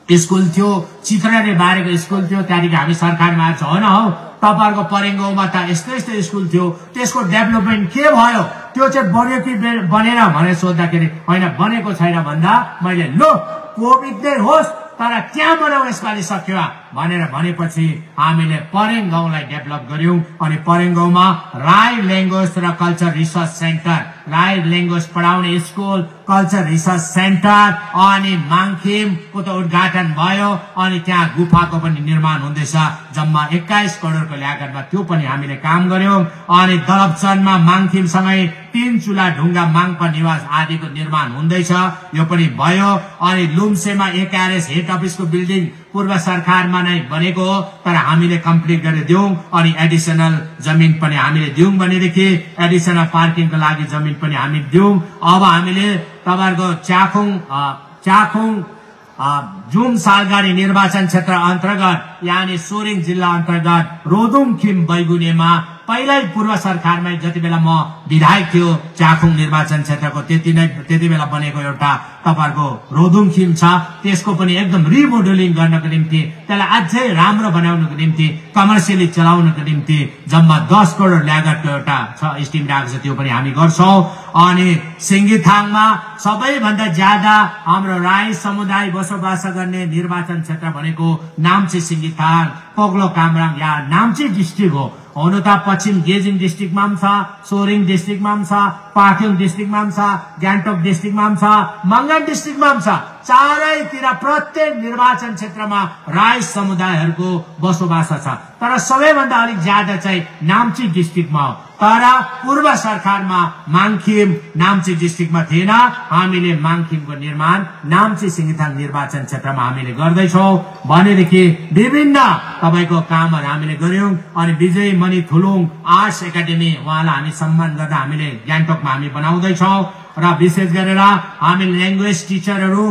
A: स्कुल थियो चित्रले बारेको स्कुल थियो त्यहाँदेखि हामी सरकारमा छ। होइन हौ? तपाईँहरूको परेङ गाउँमा त यस्तो यस्तो स्कुल थियो। त्यसको डेभलपमेन्ट के भयो? त्यो चाहिँ बन्यो कि बनेन भनेर सोद्धाखेरि होइन बनेको छैन भन्दा मैले लो कोभिड नै होस् तर त्यहाँ बनाऊ यसपालि सक्यो भनेर भनेपछि हामीले परेङ गाउँलाई डेभलप गर्यौं अनि परेङ गाउँमा राई ल्याङ्ग्वेज र culture research centre Rai language पढाउने स्कुल कल्चर रिसर्च सेन्टर अनि माङखिमको त उद्घाटन भयो अनि त्यहाँ गुफाको पनि निर्माण हुँदैछ। जम्मा एक्काइस करोडको ल्यागतमा त्यो पनि हामीले काम गर्यौं अनि दलपचनमा माङखिमसँगै तीन चुला ढुङ्गा माङपा निवास आदिको निर्माण हुँदैछ। यो पनि भयो। अनि लुम्सेमा एकाएरएस हेड अफिसको बिल्डिङ पूर्व सरकारमा नै बनेको हो तर हामीले कम्प्लिट गरेर दिउँ अनि एडिसनल जमिन पनि हामीले दिउँ भनेदेखि एडिसनल पार्किङको लागि जमिन पनि हामी दिउँ। अब हामीले तपाईँहरूको च्याखुङ च्याखुङ जुम सालगाडी निर्वाचन क्षेत्र अन्तर्गत यानि सोरेङ जिल्ला अन्तर्गत रोदुङखिम बैगुनेमा पहिल्यै पूर्व सरकारमा जति बेला म विधायक थियो च्याखुङ निर्वाचन क्षेत्रको त्यति नै त्यति बेला बनेको एउटा तपाईँहरूको रोदुङखिम छ। त्यसको पनि एकदम रिमोडलिङ गर्नको निम्ति त्यसलाई अझै राम्रो बनाउनको निम्ति कमर्सियली चलाउनको निम्ति जम्मा दस करोड ल्यागतको एउटा छ स्टिम राखेको छ त्यो पनि हामी गर्छौँ। अनि सिङ्गिथाङमा सबैभन्दा ज्यादा हाम्रो राई समुदाय बसोबास गर्ने निर्वाचन क्षेत्र भनेको नाम्ची सिङ्गिथाङ पोग्लो कामराङ या नाम्ची डिस्ट्रिक्ट हो। हुनु त पश्चिम गेजिङ डिस्ट्रिक्टमा पनि छ सोरिङ डिस्ट्रिक्टमा पनि छ पाक्योङ डिस्ट्रिक्टमा पनि छ गान्तोक डिस्ट्रिक्टमा पनि छ मङ्गन डिस्ट्रिक्टमा पनि छ। चारैतिर प्रत्येक निर्वाचन क्षेत्रमा राई समुदायहरूको बसोबास छ। तर सबैभन्दा अलिक ज्यादा चाहिँ नाम्ची डिस्ट्रिक्टमा हो। तर पूर्व सरकारमा माङखिम नाम्ची डिस्ट्रिक्टमा थिएन। हामीले माङखिमको निर्माण नाम्ची सिङ्गिथाङ निर्वाचन क्षेत्रमा हामीले गर्दैछौँ। भनेदेखि विभिन्न तपाईँको कामहरू हामीले गर्यौं अनि विजय मणि थुलुङ आर्ट्स एकाडेमी उहाँलाई हामी सम्मान गर्दा हामीले गान्तोकमा हामी बनाउँदैछौँ र विशेष गरेर हामी ल्याङ्ग्वेज टिचरहरू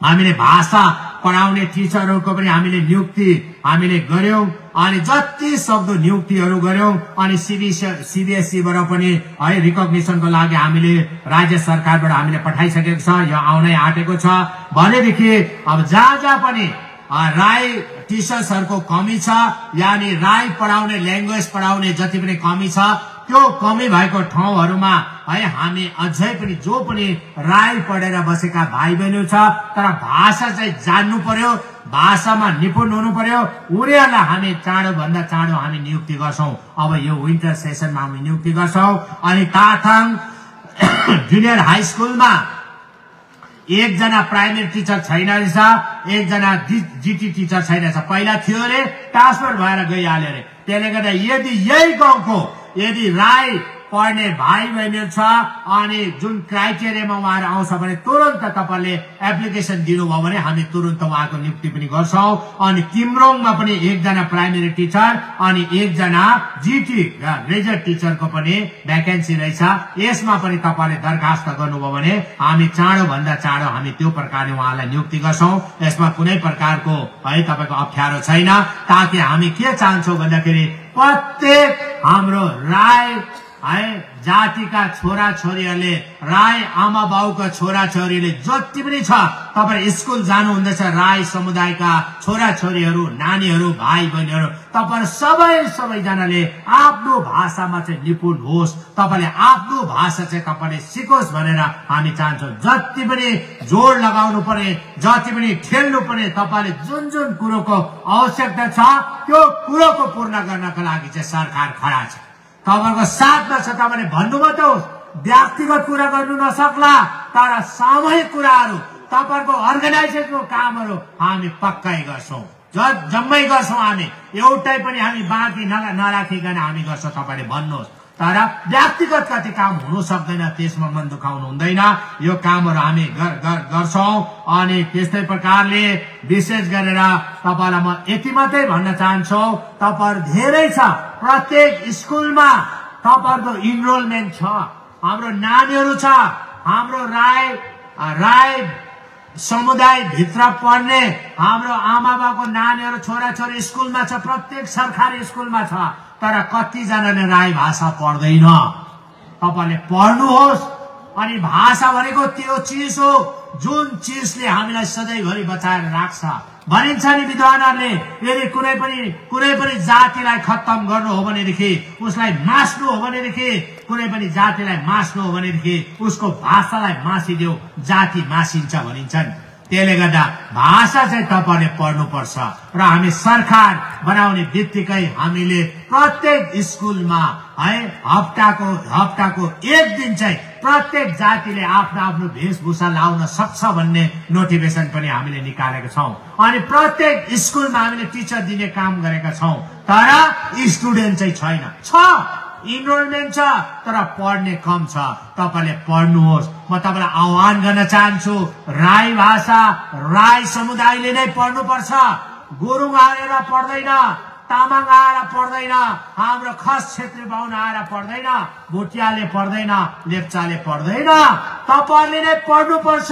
A: हामीले भाषा पढाउने टिचरहरूको पनि हामीले नियुक्ति हामीले गर्यौं अनि जति सक्दो नियुक्तिहरू गर्यौं अनि सिबिएसई सिबिएसईबाट पनि है रिकग्निसनको लागि हामीले राज्य सरकारबाट हामीले पठाइसकेको छ यो आउनै आँटेको छ। भनेदेखि अब जहाँ जहाँ पनि राई टिचर्सहरूको कमी छ यानि राई पढाउने ल्याङ्ग्वेज पढाउने जति पनि कमी छ त्यो कमी भएको ठाउँहरूमा है हामी अझै पनि जो पनि राई पढेर बसेका भाइ बहिनी छ तर भाषा चाहिँ जान्नु पर्यो भाषामा निपुण हुनु पर्यो। उनीहरूलाई हामी चाँडो भन्दा चाँडो हामी नियुक्ति गर्छौँ। अब यो विन्टर सेसनमा हामी नियुक्ति गर्छौँ। अनि ताथाङ जुनियर हाई स्कुलमा एकजना प्राइमेरी टिचर छैन रहेछ एकजना जिटी टिचर छैन रहेछ। पहिला थियो अरे ट्रान्सफर भएर गइहाल्यो अरे। त्यसले गर्दा यदि यही गाउँको यदि राई पढ्ने भाइ बहिनीहरू छ अनि जुन क्राइटेरियामा उहाँहरू आउँछ भने तुरन्त तपाईँले एप्लिकेसन दिनुभयो भने हामी तुरन्त उहाँको नियुक्ति पनि गर्छौँ। अनि किमरोङमा पनि एकजना प्राइमेरी टिचर अनि एकजना जिटी ग्रेजुएट टिचरको पनि भ्याकेन्सी रहेछ। यसमा पनि तपाईँले दरखास्त गर्नुभयो भने हामी चाँडो भन्दा चाँडो हामी त्यो प्रकारले उहाँलाई नियुक्ति गर्छौँ। यसमा कुनै प्रकारको है तपाईँको अप्ठ्यारो छैन। ताकि हामी के चाहन्छौँ भन्दाखेरि प्रत्येक हाम्रो राई है? जातिका छोरा छोरीहरूले राई आमा बाउका छोरा छोरीले जति पनि छ तपाईँ स्कुल जानुहुँदैछ राई समुदायका छोरा छोरीहरू नानीहरू भाइ बहिनीहरू तपाईँ सबै सबैजनाले आफ्नो भाषामा चाहिँ निपुण होस्। तपाईँले आफ्नो भाषा चाहिँ तपाईँले सिकोस् भनेर हामी चाहन्छौँ। जति पनि जोड लगाउनु पर्ने जति पनि ठेल्नु पर्ने तपाईँले जुन जुन कुरोको आवश्यकता छ त्यो कुरोको पूर्ण गर्नको लागि चाहिँ सरकार खडा छ। तपाईँको साथमा छ तपाईँले भन्नुभयो त होस् व्यक्तिगत कुरा गर्नु नसक्ला तर सामूहिक कुराहरू तपाईँहरूको अर्गनाइजेसनको कामहरू हामी पक्कै गर्छौँ। जम्मै गर्छौँ हामी एउटै पनि हामी बाँकी नराखिकन हामी गर्छौँ तपाईँले भन्नुहोस्। तर व्यक्तिगत कति काम हुनु सक्दैन त्यसमा मन दुखाउनु हुँदैन। यो कामहरू हामी गर- गर- गर्छौँ अनि त्यस्तै प्रकारले विशेष गरेर तपाईँलाई म यति मात्रै भन्न चाहन्छु तपाईँहरू धेरै छ। प्रत्येक स्कुलमा तपाईँहरूको इनरोलमेन्ट छ। हाम्रो नानीहरू छ। हाम्रो राई राई समुदाय भित्र पढ्ने हाम्रो आमा बाबाको नानीहरू छोराछोरी स्कुलमा छ प्रत्येक सरकारी स्कुलमा छ। तर कतिजनाले राई भाषा पढ्दैन। तपाईँले पढ्नुहोस्। अनि भाषा भनेको त्यो चिज हो जुन चिजले हामीलाई सधैँभरि बचाएर राख्छ। भनिन्छ नि विद्वानहरूले यदि कुनै पनि कुनै पनि जातिलाई खत्तम गर्नु हो भनेदेखि उसलाई मास्नु हो भनेदेखि कुनै पनि जातिलाई मास्नु हो भनेदेखि उसको भाषालाई मासिदेऊ जाति मासिन्छ भनिन्छन्। त्यसले गर्दा भाषा चाहिँ तपाईँले पढ्नुपर्छ र हामी सरकार बनाउने बित्तिकै हामीले प्रत्येक स्कुलमा है हप्ताको हप्ताको एक दिन चाहिँ प्रत्येक जातिले आफ्नो आफ्नो वेशभूषा लाउन सक्छ भन्ने नोटिफिकेसन पनि हामीले निकालेका छौँ। अनि प्रत्येक स्कुलमा हामीले टिचर दिने काम गरेका छौँ तर स्टुडेन्ट चाहिँ छैन। छ इनरोलमेन्ट छ तर पढ्ने कम छ। तपाईँले पढ्नुहोस्। म तपाईँलाई आह्वान गर्न चाहन्छु राई भाषा राई समुदायले नै पढ्नुपर्छ। गुरुङ आएर पढ्दैन तामाङ आएर पढ्दैन हाम्रो खस छेत्री बाहुन आएर पढ्दैन भुटियाले पढ्दैन लेप्चाले पढ्दैन। तपाईँहरूले नै पढ्नुपर्छ।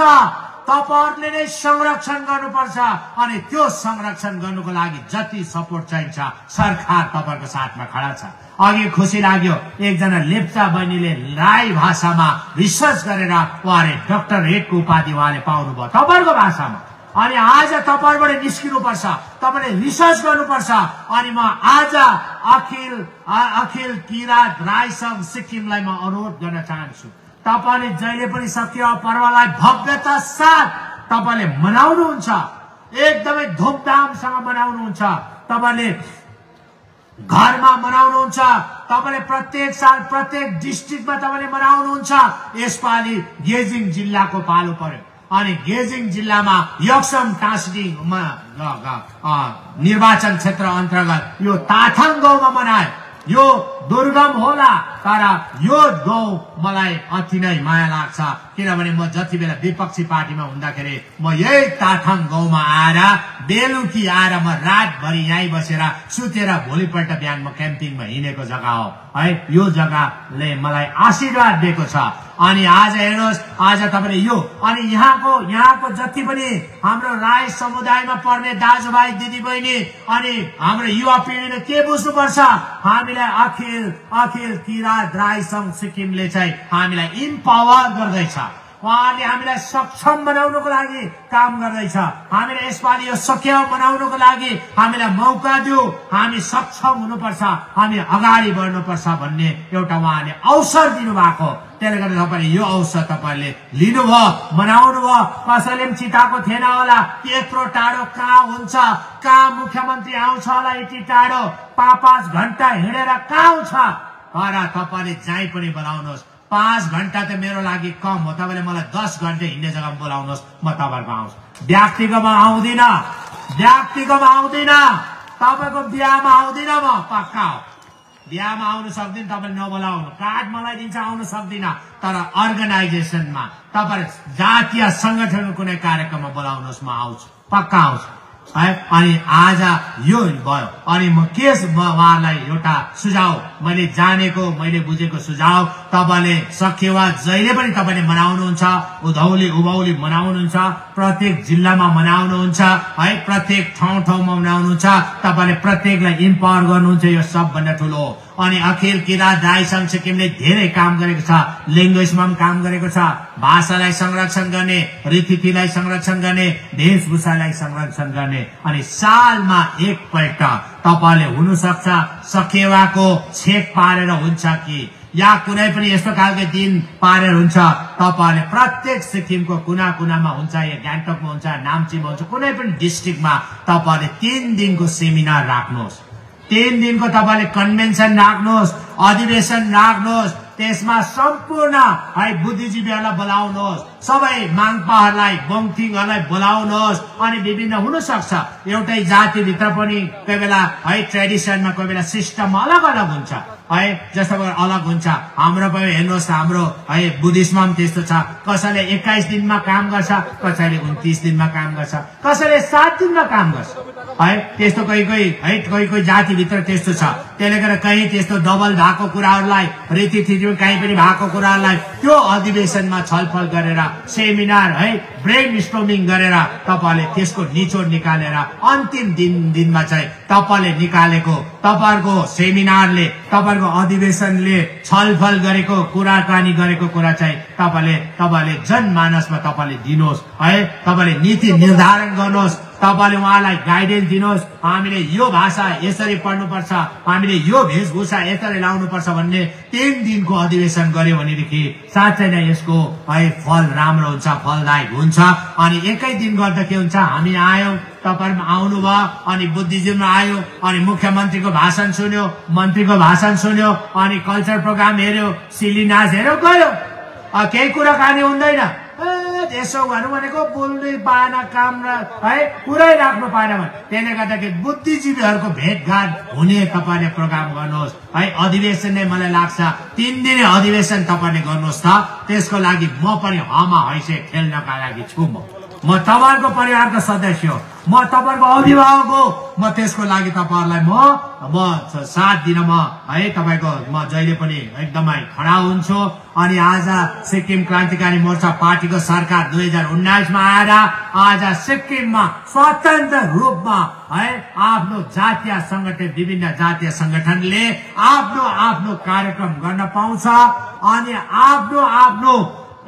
A: तपाईँहरूले नै संरक्षण गर्नुपर्छ अनि त्यो संरक्षण गर्नुको लागि जति सपोर्ट चाहिन्छ सरकार तपाईँहरूको साथमा खडा छ। अघि खुसी लाग्यो एकजना लेप्चा बहिनीले राई भाषामा रिसर्च गरेर उहाँले डक्टरेटको उपाधि उहाँले पाउनुभयो तपाईँहरूको भाषामा। अनि आज तपाईँबाट निस्किनुपर्छ तपाईँले रिसर्च गर्नुपर्छ। अनि म आज अखिल अखिल किरात राई सङ्घ सिक्किमलाई म अनुरोध गर्न चाहन्छु। तपाईँले जहिले पनि सकियो पर्वलाई भव्यता साथ तपाईँले मनाउनुहुन्छ एकदमै धुमधामसँग मनाउनुहुन्छ तपाईँले घरमा मनाउनुहुन्छ तपाईँले प्रत्येक साल प्रत्येक डिस्ट्रिक्टमा तपाईँले मनाउनुहुन्छ यसपालि गेजिङ जिल्लाको पालो पर्यो। अनि गेजिङ जिल्लामा यक्सम टाँसिङमा निर्वाचन क्षेत्र अन्तर्गत यो ताथाङ गाउँमा मनायो। यो दुर्गम होला। तर यो गाउँ मलाई अति नै माया लाग्छ। किनभने म जति बेला विपक्षी पार्टीमा हुँदाखेरि म यही ताथाङ गाउँमा आएर बेलुकी आएर म रातभरि यहीँ बसेर सुतेर भोलिपल्ट बिहान म क्याम्पिङमा हिँडेको जग्गा हो। है यो जग्गाले मलाई आशीर्वाद दिएको छ। अनि आज हेर्नुहोस् आज तपाईँले यो अनि यहाँको यहाँको जति पनि हाम्रो राई समुदायमा पर्ने दाजुभाइ दिदीबहिनी अनि हाम्रो युवा पिँढीले के बुझ्नुपर्छ? हामीलाई अखिल अखिल किरात राई सङ्घ सिक्किमले चाहिँ हामीलाई इम्पावर गर्दैछ। उहाँहरूले हामीलाई सक्षम बनाउनको लागि काम गर्दैछ। हामीले यसपालि यो सक्य बनाउनको लागि हामीलाई मौका दियो। हामी सक्षम हुनुपर्छ। हामी अगाडि बढ्नुपर्छ भन्ने एउटा उहाँले अवसर दिनुभएको। त्यसले गर्दा तपाईँले यो अवसर तपाईँले लिनुभयो मनाउनु भयो कसैले पनि चिताएको थिएन होला। यत्रो टाढो कहाँ हुन्छ? कहाँ मुख्यमन्त्री आउँछ होला यति टाढो? पाँच पाँच घन्टा हिँडेर कहाँ आउँछ? तर तपाईँले जहीँ पनि बोलाउनुहोस्। पाँच घन्टा त मेरो लागि कम हो। तपाईँले मलाई दस घन्टा हिँड्ने जग्गामा बोलाउनुहोस् म तपाईँहरूको आउँछु। व्यक्तिगतमा आउँदिन। व्यक्तिगतमा आउँदिन। तपाईँको बिहामा आउँदिन म पक्का हो। बिहामा आउनु सक्दिन तपाईँले नबोलाउनु। कार्ड मलाई दिन्छ आउनु सक्दिन। तर अर्गनाइजेसनमा तपाईँ जातीय सङ्गठनको कुनै कार्यक्रममा बोलाउनुहोस् म आउँछु। पक्का आउँछु। है? अनि आज यो भयो। अनि म के म उहाँलाई एउटा सुझाव। मैले जानेको मैले बुझेको सुझाव तपाईँले सकेवा जहिले पनि तपाईँले मनाउनुहुन्छ उधौली उभौली मनाउनुहुन्छ। प्रत्येक जिल्लामा मनाउनुहुन्छ है? प्रत्येक ठाउँ ठाउँमा मनाउनुहुन्छ। तपाईँले प्रत्येकलाई इम्पावर गर्नुहुन्छ यो सबभन्दा ठुलो। अनि अखिल किरात सङ्घ सिक्किमले धेरै काम गरेको छ। ल्याङ्ग्वेजमा पनि काम गरेको छ। भाषालाई संरक्षण गर्ने रीतिथिलाई संरक्षण गर्ने वेशभूषालाई संरक्षण गर्ने। अनि सालमा एकपल्ट तपाईँले हुनसक्छ सकेवाको छेक पारेर हुन्छ कि या कुनै पनि यस्तो खालको दिन पारेर हुन्छ तपाईँहरूले प्रत्येक सिक्किमको कुना कुनामा हुन्छ या गान्तोकमा हुन्छ नाम्चीमा हुन्छ कुनै पनि डिस्ट्रिक्टमा तपाईँहरूले तिन दिनको सेमिनार राख्नुहोस्। तिन दिनको तपाईँले कन्भेन्सन राख्नुहोस् अधिवेशन राख्नुहोस् त्यसमा सम्पूर्ण है बुद्धिजीवीहरूलाई बोलाउनुहोस् सबै माङपाहरूलाई बोङथिङहरूलाई बोलाउनुहोस् अनि विभिन्न हुन सक्छ एउटै जातिभित्र पनि कोही बेला है ट्रेडिसनमा कोही बेला सिस्टम अलग अलग हुन्छ। है जस्तो अलग हुन्छ। हाम्रो पनि हेर्नुहोस् हाम्रो है बुद्धिस्टमा पनि त्यस्तो छ। कसैले एक्काइस दिनमा काम गर्छ कसैले उन्तिस दिनमा काम गर्छ। कसैले सात दिनमा काम गर्छ। है त्यस्तो कोही कोही है कोही कोही जातिभित्र त्यस्तो छ। त्यसले गर्दा कहीँ त्यस्तो डबल भएको कुराहरूलाई रीतिथितिमा कहीँ पनि भएको कुराहरूलाई त्यो अधिवेशनमा छलफल गरेर सेमिनार है ब्रेन स्टोमिङ गरेर तपाईँले त्यसको निचोड निकालेर अन्तिम दिन दिनमा चाहिँ तपाईँले निकालेको तपाईँहरूको सेमिनारले तपाईँहरूको अधिवेशनले छलफल गरेको कुराकानी गरेको कुरा चाहिँ तपाईँले तपाईँले जनमानसमा तपाईँले दिनुहोस् है? तपाईँले नीति निर्धारण गर्नुहोस्। तपाईँले उहाँलाई गाइडेन्स दिनुहोस्। हामीले यो भाषा यसरी पढ्नुपर्छ। हामीले यो वेशभूषा यसरी लाउनुपर्छ भन्ने तिन दिनको अधिवेशन गर्यो भनेदेखि साँच्चै नै यसको है फल राम्रो हुन्छ फलदायक हुन्छ। अनि एकै दिन गर्दा के हुन्छ? हामी आयौँ तपाईँहरू आउनुभयो अनि बुद्धिज्ममा आयो अनि मुख्यमन्त्रीको भाषण सुन्यो मन्त्रीको भाषण सुन्यो अनि कल्चर प्रोग्राम हेऱ्यो सिलिनास हेऱ्यो गयो। केही कुराकानी हुँदैन। यसो भनौँ भनेको बोल्नै पाएन काम र है पुरै राख्नु पाएन भने। त्यसले गर्दाखेरि बुद्धिजीवीहरूको भेटघाट हुने तपाईँले प्रोग्राम गर्नुहोस्। है अधिवेशन नै मलाई लाग्छ तिन दिने अधिवेशन तपाईँले गर्नुहोस् त। त्यसको लागि म पनि हमा हैसे खेल्नका लागि छु म। म तपाईँहरूको परिवारको सदस्य हो। म तपाईँहरूको अभिभावक हो। म त्यसको लागि तपाईँहरूलाई म म साथ दिन म है तपाईँको म जहिले पनि एकदमै खडा हुन्छु। अनि आज सिक्किम क्रान्तिकारी मोर्चा पार्टीको सरकार दुई हजार उन्नाइसमा आएर आज सिक्किममा स्वतन्त्र रूपमा है आफ्नो जातीय सङ्गठन विभिन्न जातीय सङ्गठनले आफ्नो आफ्नो कार्यक्रम गर्न पाउँछ। अनि आफ्नो आफ्नो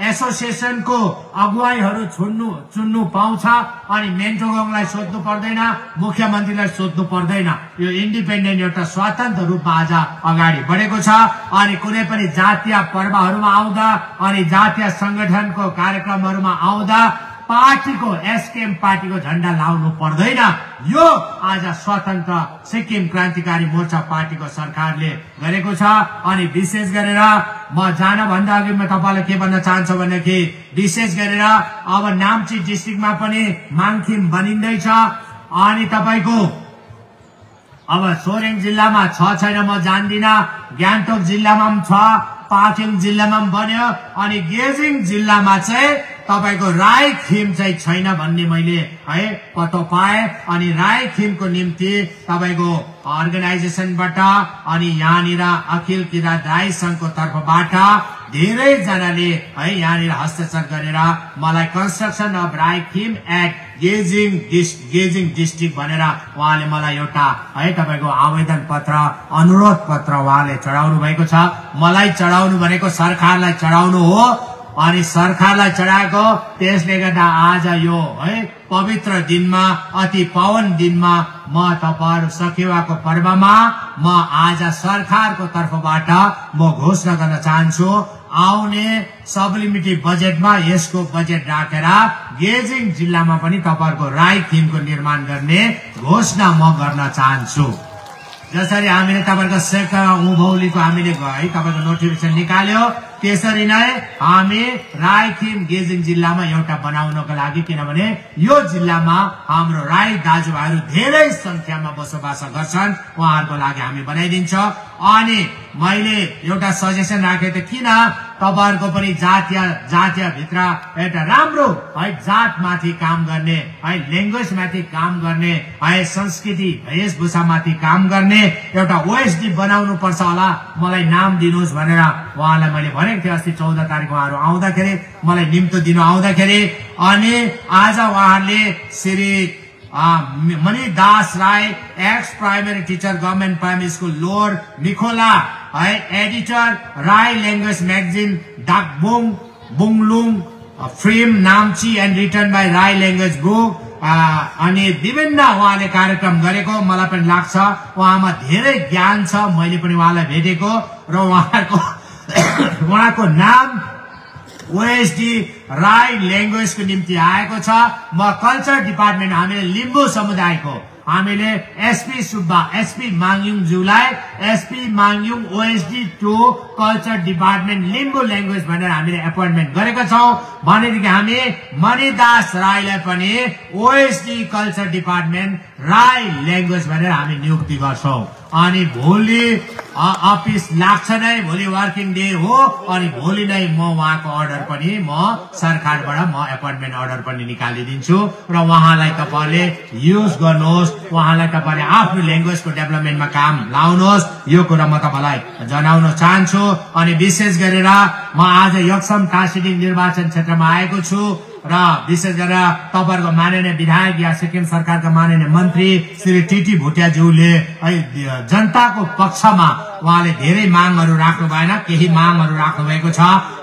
A: एसोसिएसनको अगुवाईहरू छुन्नु चुन्नु पाउँछ अनि मेन्टोगङलाई सोध्नु पर्दैन मुख्यमन्त्रीलाई सोध्नु पर्दैन। यो इन्डिपेन्डेन्ट एउटा स्वतन्त्र रूपमा आज अगाडि बढेको छ अनि कुनै पनि जातीय पर्वहरूमा आउँदा अनि जातीय संगठनको कार्यक्रमहरूमा आउँदा पार्टीको एसकेएम पार्टीको झण्डा लाउनु पर्दैन। यो आज स्वतन्त्र सिक्किम क्रान्तिकारी मोर्चा पार्टीको सरकारले गरेको छ। अनि विशेष गरेर म जान भन्दा अघि म तपाईँलाई के भन्न चाहन्छु भनेदेखि विशेष गरेर अब नाम्ची डिस्ट्रिक्टमा पनि माङखिम बनिँदैछ। अनि तपाईँको अब सोरेङ जिल्लामा छ छैन म जान्दिन। गान्तोक जिल्लामा पनि छ। पाकिङ जिल्लामा बन्यो अनि गेजिङ जिल्लामा चाहिँ तपाईँको राई खिम चाहिँ छैन भन्ने मैले है पत्तो पाएँ। अनि राई खिमको निम्ति तपाईँको अर्गनाइजेसनबाट अनि यहाँनिर अखिल किरात राई सङ्घको तर्फबाट धेरैजनाले है यहाँनिर हस्ताक्षर गरेर मलाई कन्स्ट्रक्सन अफ राई खिम एट गेजिङ डिस गेजिङ डिस्ट्रिक्ट भनेर उहाँले मलाई एउटा है तपाईँको आवेदन पत्र अनुरोध पत्र उहाँले चढाउनु भएको छ। मलाई चढाउनु भनेको सरकारलाई चढाउनु हो अनि सरकारलाई चढाएको त्यसले गर्दा आज यो है पवित्र दिनमा अति पावन दिनमा म तपाईँहरू सखेवाको पर्वमा म आज सरकारको तर्फबाट म घोषणा गर्न चाहन्छु। आउने सब्लिमिटी बजेटमा यसको बजेट राखेर गेजिङ जिल्लामा पनि तपाईँहरूको राई थिमको निर्माण गर्ने घोषणा म गर्न चाहन्छु। जसरी हामीले तपाईँको सेक्टर उभौलीको हामीले है तपाईँको नोटिफिकेसन निकाल्यो त्यसरी नै हामी राईखिम गेजिङ जिल्लामा एउटा बनाउनको लागि किनभने यो जिल्लामा हाम्रो राई दाजुभाइहरू धेरै संख्यामा बसोबास गर्छन्। उहाँहरूको लागि हामी बनाइदिन्छ। अनि मैले एउटा सजेसन राखेको थिएँ किन तपाईँहरूको पनि जातीय जातीय भित्र एउटा राम्रो है जातमाथि काम गर्ने है ल्याङ्ग्वेज माथि काम गर्ने है संस्कृति वेशभूषामाथि काम गर्ने एउटा ओएसडी बनाउनु पर्छ होला। मलाई नाम दिनुहोस् भनेर उहाँलाई मैले भनेको थिएँ अस्ति चौध तारिक उहाँहरू आउँदाखेरि। मलाई निम्तो दिनु आउँदाखेरि। अनि आज उहाँहरूले Shri Mani Das Rai ex primary teacher government primary school lower Mikhola है editor Rai language magazine Dakbung Bunglung from Namchi and written by Rai language book अनि विभिन्न उहाँले कार्यक्रम गरेको मलाई पनि लाग्छ उहाँमा धेरै ज्ञान छ मैले पनि उहाँलाई भेटेको र उहाँको उहाँको नाम ओएसडी राई ल्याङ्ग्वेजको निम्ति आएको छ। म कल्चर डिपार्टमेन्ट हामीले लिम्बू समुदायको। हामीले एसपी सुब्बा एसपी माङयुङज्यूलाई SP माङयुङ OSD to culture department Limbu language भनेर हामीले एपोइन्टमेन्ट गरेका छौँ। भनेदेखि हामी मणिदास राईलाई पनि OSD culture department Rai language भनेर हामी नियुक्ति गर्छौँ। अनि भोलि अफिस लाग्छ नै भोलि वर्किङ डे हो अनि भोलि नै म उहाँको अर्डर पनि म सरकारबाट म एपोइन्टमेन्ट अर्डर पनि निकालिदिन्छु। र उहाँलाई तपाईँले युज गर्नुहोस् उहाँलाई तपाईँले आफ्नो ल्याङ्ग्वेजको डेभलपमेन्टमा काम लाउनुहोस्। यो कुरा म तपाईँलाई जनाउन चाहन्छु। अनि विशेष गरेर म आज यक्षम टासिडिङ निर्वाचन क्षेत्रमा आएको छु। र विशेष गरेर तपाईँहरूको माननीय विधायक या सिक्किम सरकारका माननीय मन्त्री श्री टिटी भुटियाज्यूले जनताको पक्षमा उहाँले धेरै मागहरू राख्नु भएन केही मागहरू राख्नु भएको छ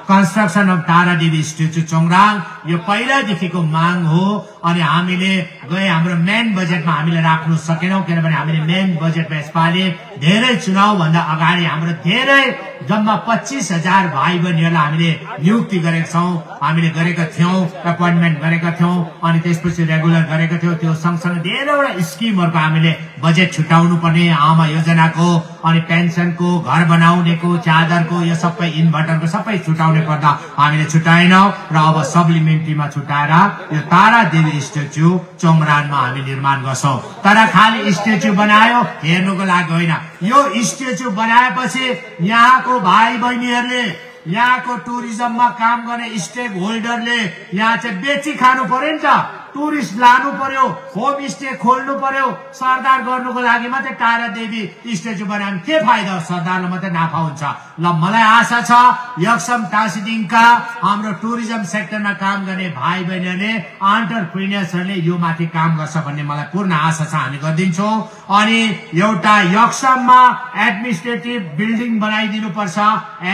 A: construction of Taradevi statue Chongrang यो पहिलादेखिको माग हो अनि हामीले गए हाम्रो मेन बजेटमा हामीले राख्नु सकेनौँ किनभने हामीले मेन बजेटमा यसपालि धेरै चुनाव भन्दा अगाडि हाम्रो धेरै जम्मा पच्चिस हजार भाइ बहिनीहरूलाई हामीले नियुक्ति गरेका छौँ हामीले गरेका थियौँ एपोइन्टमेन्ट गरेका थियौँ अनि त्यसपछि रेगुलर गरेका थियौँ। त्यो सँगसँगै धेरैवटा स्किमहरूको हामीले बजेट छुट्याउनु पर्ने आमा योजनाको अनि पेन्सनको घर बनाउनेको चादरको यो सबै इन्भर्टरको सबै छुट्याउने पर्दा हामीले छुट्याएनौँ र अब सप्लिमेन्ट्रीमा छुट्याएर यो तारा देवी स्ट्याचु चोङरानमा हामी निर्माण गर्छौँ। तर खालि स्ट्याचु बनायो हेर्नुको लागि होइन। यो स्ट्याचु बनाएपछि यहाँको भाइ बहिनीहरूले यहाँको टुरिज्ममा काम गर्ने स्टेक होल्डरले यहाँ चाहिँ बेची खानु पर्यो नि त। टुरिस्ट लानु पर्यो होम स्टे खोल्नु पर्यो सरदार गर्नुको लागि मात्रै तारा देवी स्ट्याचु बनायो के फाइदा हो? सरदारलाई मात्रै नाफा हुन्छ। ल मलाई आशा छ यक्षम टासिडिङका हाम्रो टुरिज्म सेक्टरमा काम गर्ने भाइ बहिनीहरूले अन्टरप्रिनियर्सहरूले यो माथि काम गर्छ भन्ने मलाई पूर्ण आशा छ हामी गरिदिन्छौँ। अनि एउटा यक्षममा एडमिनिस्ट्रेटिभ बिल्डिङ बनाइदिनु पर्छ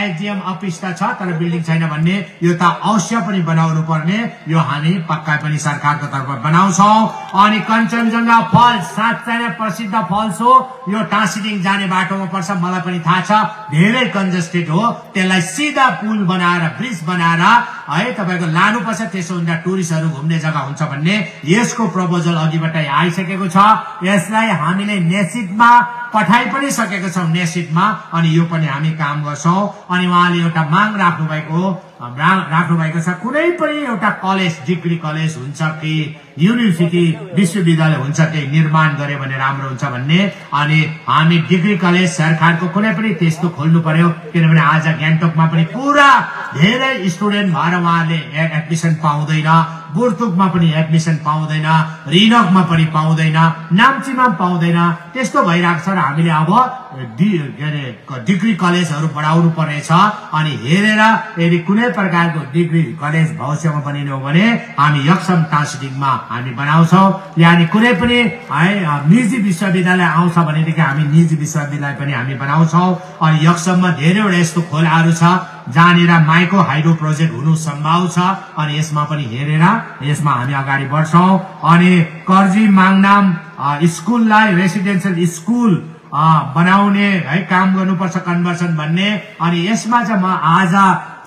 A: एसडिएम अफिस त छ तर बिल्डिङ छैन भन्ने यो त अवश्य पनि बनाउनु पर्ने यो हामी पक्का पनि सरकारको तर्फबाट बनाउँछौँ। अनि कञ्चनजङ्घा फल्स साँच्चै नै प्रसिद्ध फल्स हो यो टाँसिडिङ जाने बाटोमा पर्छ मलाई पनि थाहा छ। धेरै कन्जस्टेड हो। त्यसलाई सिधा पुल बनाएर ब्रिज बनाएर है तपाईँको लानुपर्छ त्यसो हुँदा टुरिस्टहरू घुम्ने जग्गा हुन्छ भन्ने यसको प्रपोजल अघिबाटै आइसकेको छ। यसलाई हामीले नेसिटमा पठाइ पनि सकेका छौँ नेसिटमा अनि यो पनि हामी काम गर्छौँ। अनि उहाँले एउटा माग राख्नु भएको राख्नु भएको छ। कुनै पनि एउटा कलेज डिग्री कलेज हुन्छ कि युनिभर्सिटी विश्वविद्यालय हुन्छ कि निर्माण गर्यो भने राम्रो हुन्छ भन्ने। अनि हामी डिग्री कलेज सरकारको कुनै पनि त्यस्तो खोल्नु पर्यो किनभने आज गान्तोकमा पनि पुरा धेरै स्टुडेन्ट भएर उहाँले एडमिसन पाउँदैन। बुर्तुकमा पनि एडमिसन पाउँदैन रिनकमा पनि पाउँदैन नाम्चीमा पनि पाउँदैन। त्यस्तो भइरहेको छ र हामीले अब के अरे डिग्री कलेजहरू बढाउनु पर्नेछ अनि हेरेर यदि कुनै प्रकारको डिग्री कलेज भविष्यमा बनिने हो भने हामी यक्षम टासिडिङमा हामी बनाउँछौँ। यानि कुनै पनि है निजी विश्वविद्यालय आउँछ भनेदेखि हामी निजी विश्वविद्यालय पनि हामी बनाउँछौँ। अनि यक्षममा धेरैवटा यस्तो खोलाहरू छ। जहाँनिर माइक्रो हाइड्रो प्रोजेक्ट हुनु सम्भव छ अनि यसमा पनि हेरेर यसमा हामी अगाडि बढ्छौँ। अनि कर्जी माङनाम स्कुललाई रेसिडेन्सियल स्कुल बनाउने है काम गर्नुपर्छ कन्भर्सन भन्ने। अनि यसमा चाहिँ म आज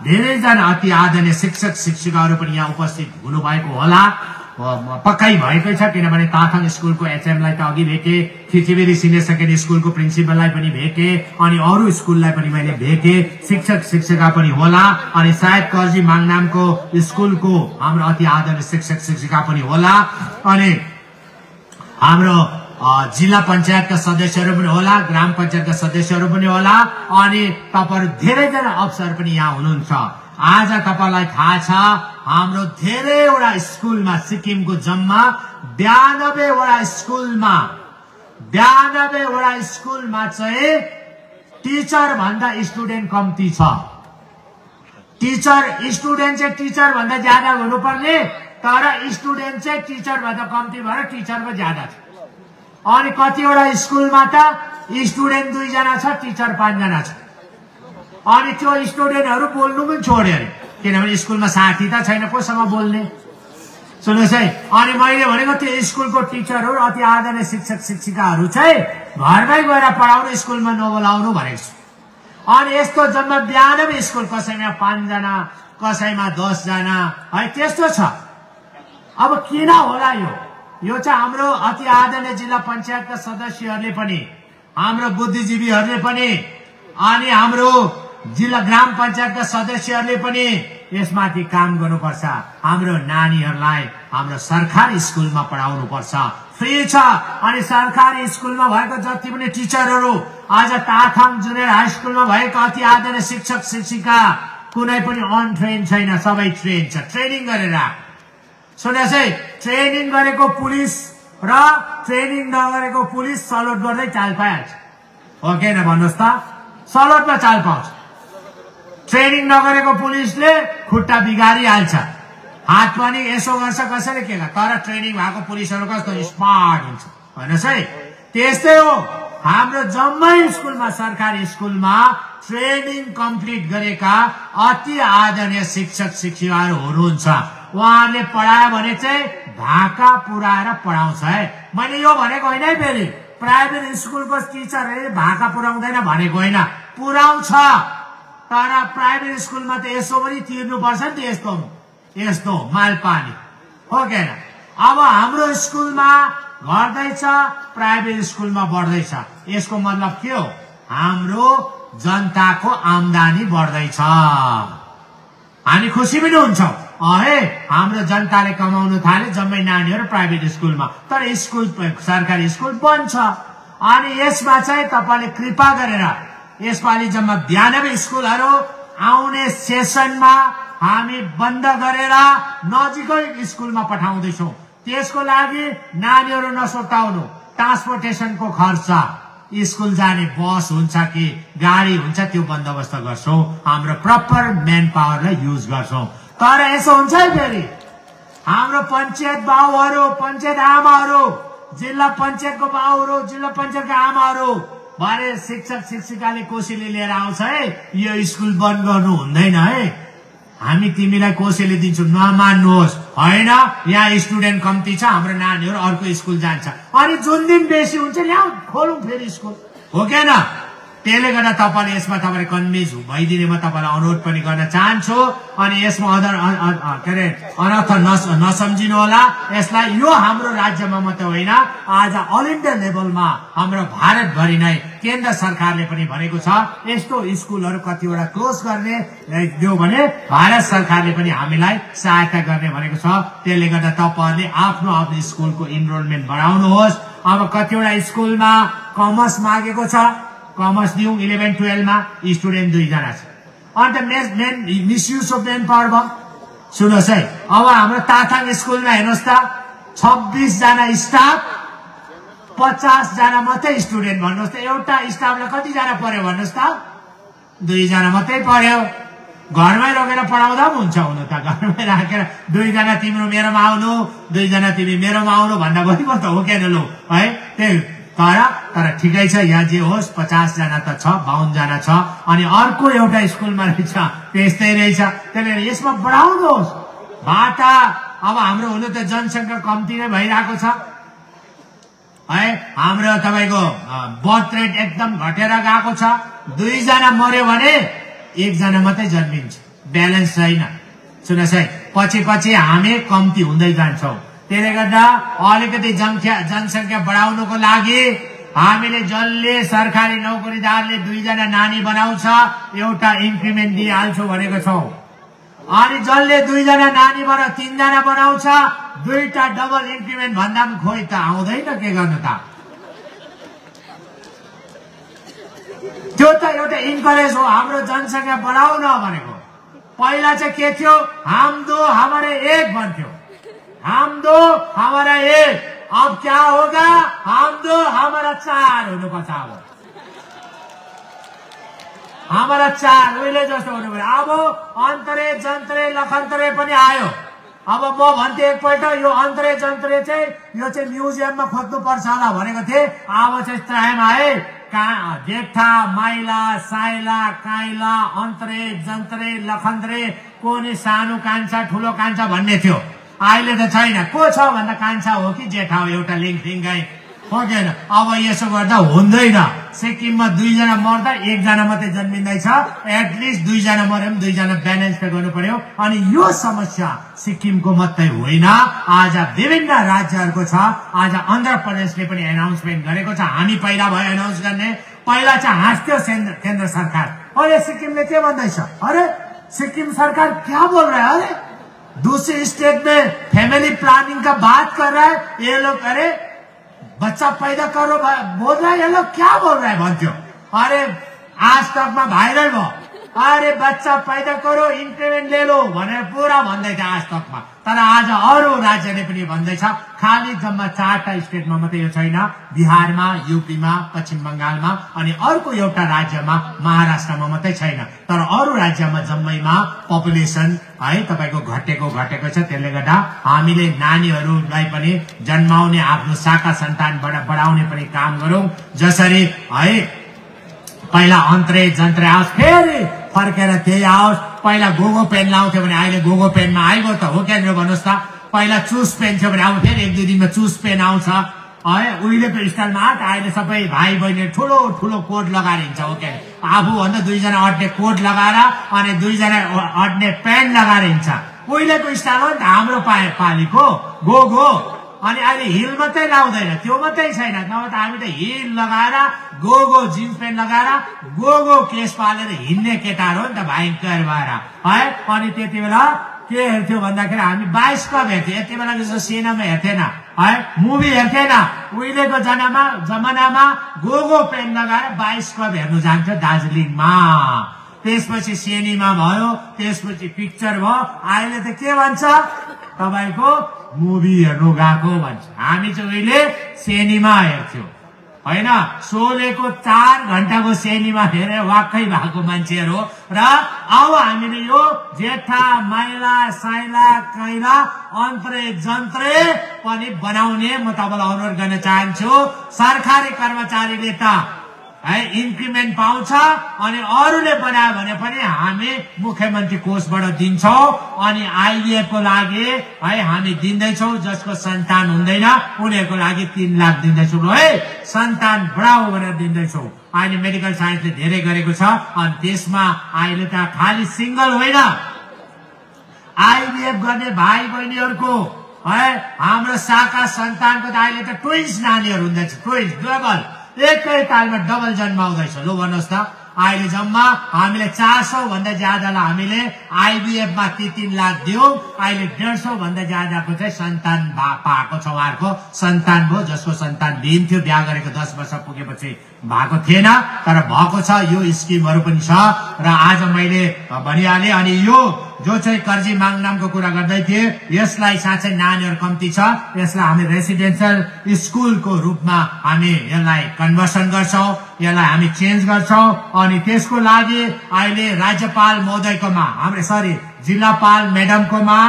A: धेरैजना अति आदरणीय शिक्षक शिक्षिकाहरू पनि यहाँ उपस्थित हुनुभएको होला। पक्कै भएकै छ किनभने ताथाङ स्कुलको एचएमलाई त अघि भेटे खिचिबेरी सिनियर सेकेन्डरी स्कुलको प्रिन्सिपललाई पनि भेटे अनि अरू स्कुललाई पनि मैले भेटे शिक्षक शिक्षिका पनि होला अनि सायद कर्जी माङनामको स्कुलको हाम्रो अति आदरणीय शिक्षक शिक्षिका पनि होला अनि हाम्रो जिल्ला पञ्चायतका सदस्यहरू पनि होला ग्राम पञ्चायतका सदस्यहरू पनि होला अनि तपाईँहरू धेरैजना अफसर पनि यहाँ हुनुहुन्छ। आज तपाईँलाई थाहा छ हाम्रो धेरैवटा स्कुलमा सिक्किमको जम्मा बयानब्बेवटा स्कुलमा बयानब्बेवटा स्कुलमा चाहिँ टिचर भन्दा स्टुडेन्ट कम्ती छ। टिचर स्टुडेन्ट चाहिँ टिचर भन्दा ज्यादा हुनुपर्ने तर स्टुडेन्ट चाहिँ टिचर भन्दा कम्ती भएर टिचरमा ज्यादा छ। अनि कतिवटा स्कुलमा त स्टुडेन्ट दुईजना छ टिचर पाँचजना छ। अनि त्यो स्टुडेन्टहरू बोल्नु पनि छोड्यो अरे किनभने स्कुलमा साथी त छैन कोसँग बोल्ने? सुन्नुहोस् है अनि मैले भनेको त्यो स्कुलको टिचरहरू अति आदरणीय शिक्षक शिक्षिकाहरू चाहिँ घरमै गएर पढाउनु स्कुलमा नबोलाउनु भनेको छु। अनि यस्तो जम्मा बिहानमै स्कुल कसैमा पाँचजना कसैमा दसजना है त्यस्तो छ। अब किन होला यो? यो चाहिँ हाम्रो अति आदरणीय जिल्ला पञ्चायतका सदस्यहरूले पनि हाम्रो बुद्धिजीवीहरूले पनि अनि हाम्रो जिल्ला ग्राम पञ्चायतका सदस्यहरूले पनि यसमाथि काम गर्नुपर्छ। हाम्रो नानीहरूलाई हाम्रो सरकारी स्कुलमा पढाउनु पर्छ फ्री छ। अनि सरकारी स्कुलमा भएको जति पनि टिचरहरू आज ताथाङ जुनियर हाई स्कुलमा भएका अति आदरणीय शिक्षक शिक्षिका कुनै पनि अनट्रेन छैन। सबै ट्रेन छ। ट्रेनिङ गरेर। सुनेछ है। ट्रेनिङ गरेको पुलिस र ट्रेनिङ नगरेको पुलिस सलोट गर्दै चाल पाइहाल्छ। हो होइन भन्नुहोस् त? सलोटमा चाल पाउँछ। ट्रेनिङ नगरेको पुलिसले खुट्टा बिगारिहाल्छ हात पनि यसो गर्छ कसैले के तर ट्रेनिङ भएको पुलिसहरू कस्तो स्मार्ट हुन्छ। भन्नुहोस् है त्यस्तै हो। हाम्रो जम्मै स्कुलमा सरकारी स्कुलमा ट्रेनिङ कम्प्लिट गरेका अति आदरणीय शिक्षक शिक्षिकाहरू हुनुहुन्छ। उहाँहरूले पढायो भने चाहिँ भाका पुऱ्याएर पढाउँछ है। मैले यो भनेको होइन है फेरि। प्राइभेट स्कुलको टिचरहरूले भाका पुऱ्याउँदैन भनेको होइन। पुऱ्याउँछ। तर प्राइभेट स्कुलमा त यसो पनि तिर्नुपर्छ नि त यस्तो यस्तो माल पानी हो कि होइन? अब हाम्रो स्कुलमा घट्दैछ प्राइभेट स्कुलमा बढ्दैछ। यसको मतलब के हो? हाम्रो जनताको आमदानी बढ्दैछ। हामी खुसी पनि हुन्छौँ। है हाम्रो जनताले कमाउनु थाले जम्मै नानीहरू प्राइभेट स्कुलमा। तर स्कुल सरकारी स्कुल बन्छ। अनि यसमा चाहिँ तपाईँले कृपा गरेर यसपालि जम्मा बयानब्बे स्कुलहरू आउने सेसनमा हामी बन्द गरेर नजिकै स्कुलमा पठाउँदैछौँ। त्यसको लागि नानीहरू नसुर्ताउनु ट्रान्सपोर्टेसनको खर्च। स्कुल जाने बस हुन्छ कि गाडी हुन्छ त्यो बन्दोबस्त गर्छौँ। हाम्रो प्रपर म्यान पावरलाई युज गर्छौँ। तर यसो हुन्छ है फेरि। हाम्रो पञ्चायत बाउहरू पञ्चायत आमाहरू जिल्ला पञ्चायतको बाउहरू जिल्ला पञ्चायतको आमाहरू भरे शिक्षक शिक्षिकाले कोसेली लिएर आउँछ है यो स्कुल बन्द गर्नु हुँदैन है हामी तिमीलाई कोसेली दिन्छौँ नमान्नुहोस्। होइन यहाँ स्टुडेन्ट कम्ती छ हाम्रो नानीहरू अर्को स्कुल जान्छ। अनि जुन दिन बेसी हुन्छ ल्याउ खोलौँ फेरि स्कुल। हो क्या त्यसले गर्दा तपाईँले यसमा तपाईँले कन्भिन्स भइदिने म तपाईँलाई अनुरोध पनि गर्न चाहन्छु अनि यसमा अदर के अरे अनर्थ नस नसम्झिनु होला। यसलाई यो हाम्रो राज्यमा मात्रै होइन आज अल इन्डिया लेभलमा हाम्रो भारतभरि नै केन्द्र सरकारले पनि भनेको छ यस्तो स्कुलहरू कतिवटा क्लोज गर्ने दियो भने भारत सरकारले पनि हामीलाई सहायता गर्ने भनेको छ। त्यसले गर्दा तपाईँहरूले आफ्नो आफ्नो स्कुलको इनरोलमेन्ट बढाउनुहोस्। अब कतिवटा स्कुलमा कमर्स मागेको छ कमर्स दिउँ इलेभेन टुवेल्भमा स्टुडेन्ट दुईजना छ अन्त man man misuse of manpower भयो सुन्नुहोस् है। अब हाम्रो ताथाङ स्कुलमा हेर्नुहोस् त छब्बिसजना स्टाफ पचासजना मात्रै स्टुडेन्ट भन्नुहोस् त। एउटा स्टाफलाई कतिजना पर्यो भन्नुहोस् त? दुईजना मात्रै पर्यो घरमै लगेर पढाउँदा पनि हुन्छ हुनु त। घरमै राखेर दुईजना तिम्रो मेरोमा आउनु दुईजना तिमी मेरोमा आउनु भन्दा पनि त हो क्या लु है। त्यही तर तर ठिकै छ यहाँ जे होस् पचासजना त छ बाहुनजना छ अनि अर्को एउटा स्कुलमा रहेछ त्यस्तै रहेछ। त्यसले यसमा बढाउनुहोस् बाटा अब हाम्रो हुनु त जनसङ्ख्या कम्ती नै भइरहेको छ। है हाम्रो तपाईँको बर्थ रेट एकदम घटेर गएको छ। दुईजना मर्यो भने एकजना मात्रै जन्मिन्छ। ब्यालेन्स छैन। सुन्नुहोस् है पछि पछि हामी कम्ती हुँदै जान्छौँ। त्यसले गर्दा अलिकति जनसङ्ख्या जनसङ्ख्या बढाउनुको लागि हामीले जसले सरकारी नोकरीदारले दुईजना नानी बनाउँछ एउटा इन्क्रिमेन्ट दिइहाल्छु भनेको छौँ। अनि जसले दुईजना नानी तिनजना बनाउँछ दुईटा डबल इन्क्रिमेन्ट भन्दा पनि खोइ त आउँदैन के गर्नु त? त्यो त एउटा इन्करेज हो हाम्रो जनसङ्ख्या बढाउन भनेको। पहिला चाहिँ के थियो? हाम दो हमारे एक भन्थ्यो हम दो हमारा एक। अब क्या होगा? हम दो हमारा चार हुनुपर्छ अब हमारा चार उहिले जस्तो हुनु पर्यो अब अन्तरे जन्तरे लखन्तरे पनि आयो। अब म भन्थेँ एकपल्ट यो अन्तरे जन्तरे चाहिँ यो चाहिँ म्युजियममा खोज्नु पर्छ होला भनेको थिएँ अब चाहिँ त्रायमा आए। का जेठा माइला साइला काइला अन्तरे जन्तरे लखन्तरे को नि सानो कान्छा ठुलो कान्छा भन्ने थियो अहिले त छैन। को छ भन्दा कान्छा हो कि जेठा हो? एउटा लिङ्गाई पुगेन अब यसो गर्दा हुँदैन। सिक्किममा दुईजना मर्दा एकजना मात्रै जन्मिँदैछ। एटलिस्ट दुईजना मऱ्यो पनि दुईजना ब्यालेन्स पे गर्नु पर्यो। अनि यो समस्या सिक्किमको मात्रै होइन। आज विभिन्न राज्यहरूको छ। आज आन्ध्र प्रदेशले पनि एनाउन्समेन्ट गरेको छ। हामी पहिला भयो एनाउन्स गर्ने। पहिला चाहिँ हाँस्थ्यो केन्द्र सरकार। अहिले सिक्किमले के भन्दैछ? अरे सिक्किम सरकार क्या बोल रहा? अरे दूसरे स्टेट में फैमिली प्लानिंग का बात कर रहा है ये लोग अरे बच्चा पैदा करो बोल रहा है ये लोग क्या बोल रहा है भन्थ्यो अरे आज तकमा भाइरल भयो अरे बच्चा पैदा करो इन्क्रिमेन्ट ले लो भनेर पुरा भन्दै थियो आज तकमा तर आज अरू राज्यले पनि भन्दैछ खालि जम्मा चारवटा स्टेटमा मात्रै यो छैन। बिहारमा युपीमा पश्चिम बङ्गालमा अनि अर्को एउटा राज्यमा महाराष्ट्रमा मात्रै छैन। तर अरू राज्यमा जम्मैमा पपुलेसन है तपाईँको घटेको घटेको छ। त्यसले गर्दा हामीले नानीहरूलाई पनि जन्माउने आफ्नो शाखा सन्तान बढा बढाउने पनि काम गरौँ। जसरी है पहिला अन्त्रे जन्त्रे आओस् फेरि फर्केर त्यही आओस्। पहिला गोगो पेन लाउँथ्यो भने अहिले गोगो पेनमा आइगयो त हो क्या भन्नुहोस् त। पहिला चुस पेन थियो भने अब फेरि एक दुई दिनमा चुस पेन आउँछ। है उहिलेको स्टाइलमा आठ अहिले सबै भाइ बहिनी ठुलो ठुलो कोट लगाएर हिँड्छ हो आफूभन्दा दुईजना अड्ने कोट लगाएर अनि दुईजना अड्ने पेन्ट लगाएर हिँड्छ उहिलेको स्टाइल हो नि त हाम्रो पा पालीको गोगो अनि अहिले हिल मात्रै लाउँदैन। त्यो मात्रै छैन। नभए त हामी त हिल लगाएर गोगो जिन्स पेन्ट लगाएर गोगो केस पालेर हिँड्ने केटाहरू हो नि त भयङ्कर भएर। है? अनि त्यति बेला के हेर्थ्यो भन्दाखेरि हामी बाइसकप हेर्थ्यो। यति बेला जस्तो सिनेमा हेर्थेन। है? मुभी हेर्थेन। उहिलेको जनामा जमानामा गोगो पेन्ट लगाएर बाइसकप हेर्नु जान्थ्यो दार्जिलिङमा। त्यसपछि सिनेमा भयो त्यसपछि पिक्चर भयो। अहिले त के भन्छ? तपाईँको मुभी हेर्नु गएको भन्छ। हामी चाहिँ उहिले सिनेमा हेर्थ्यौँ। होइन? सोलेको चार घन्टाको सिनेमा हेरेर वाक्कै भएको मान्छेहरू हो। र अब हामीले यो जेठा माइला साइला कैला अन्त्रे जन्त्रे पनि बनाउने म तपाईँलाई अनुरोध गर्न चाहन्छु। सरकारी कर्मचारीले त है? इन्क्रिमेन्ट पाउँछ अनि अरूले बनायो भने पनि हामी मुख्यमन्त्री कोषबाट दिन्छौँ अनि आइडिएफ को लागि है हामी दिँदैछौँ जसको सन्तान हुँदैन उनीहरूको लागि तिन लाख दिँदैछौँ है। सन्तान बढाऊ भनेर दिँदैछौँ। अहिले मेडिकल साइन्सले धेरै गरेको छ अनि त्यसमा अहिले त खालि सिङ्गल होइन। आइडिएफ गर्ने भाइ बहिनीहरूको है हाम्रो शाखा सन्तानको त अहिले त ट्विन्स नानीहरू हुँदैछ। ट्विन्स डबल एकै तालमा डबल जन्माउँदैछ। लु भन्नुहोस् त। अहिले जम्मा हामीले चार सौ भन्दा ज्यादालाई हामीले आइबिएफमा ती तिन लाख दियौँ। अहिले डेढ सौ भन्दा ज्यादाको चाहिँ सन्तान पाएको छ उहाँहरूको। सन्तान भयो जसको सन्तान दिइन्थ्यो थियो। बिहा गरेको दस वर्ष पुगेपछि भएको थिएन तर भएको छ यो स्किमहरू पनि छ। र आज मैले भनिहालेँ अनि यो जो चाहिँ कर्जी माङनामको कुरा गर्दै थिए यसलाई साँच्चै नानीहरू कम्ती छ यसलाई हामी रेसिडेन्सियल स्कुलको रूपमा हामी यसलाई कन्भर्सन गर्छौँ यसलाई हामी चेन्ज गर्छौँ। अनि त्यसको लागि अहिले राज्यपाल महोदयकोमा हाम्रो सरी जिल्लापाल म्याडमकोमा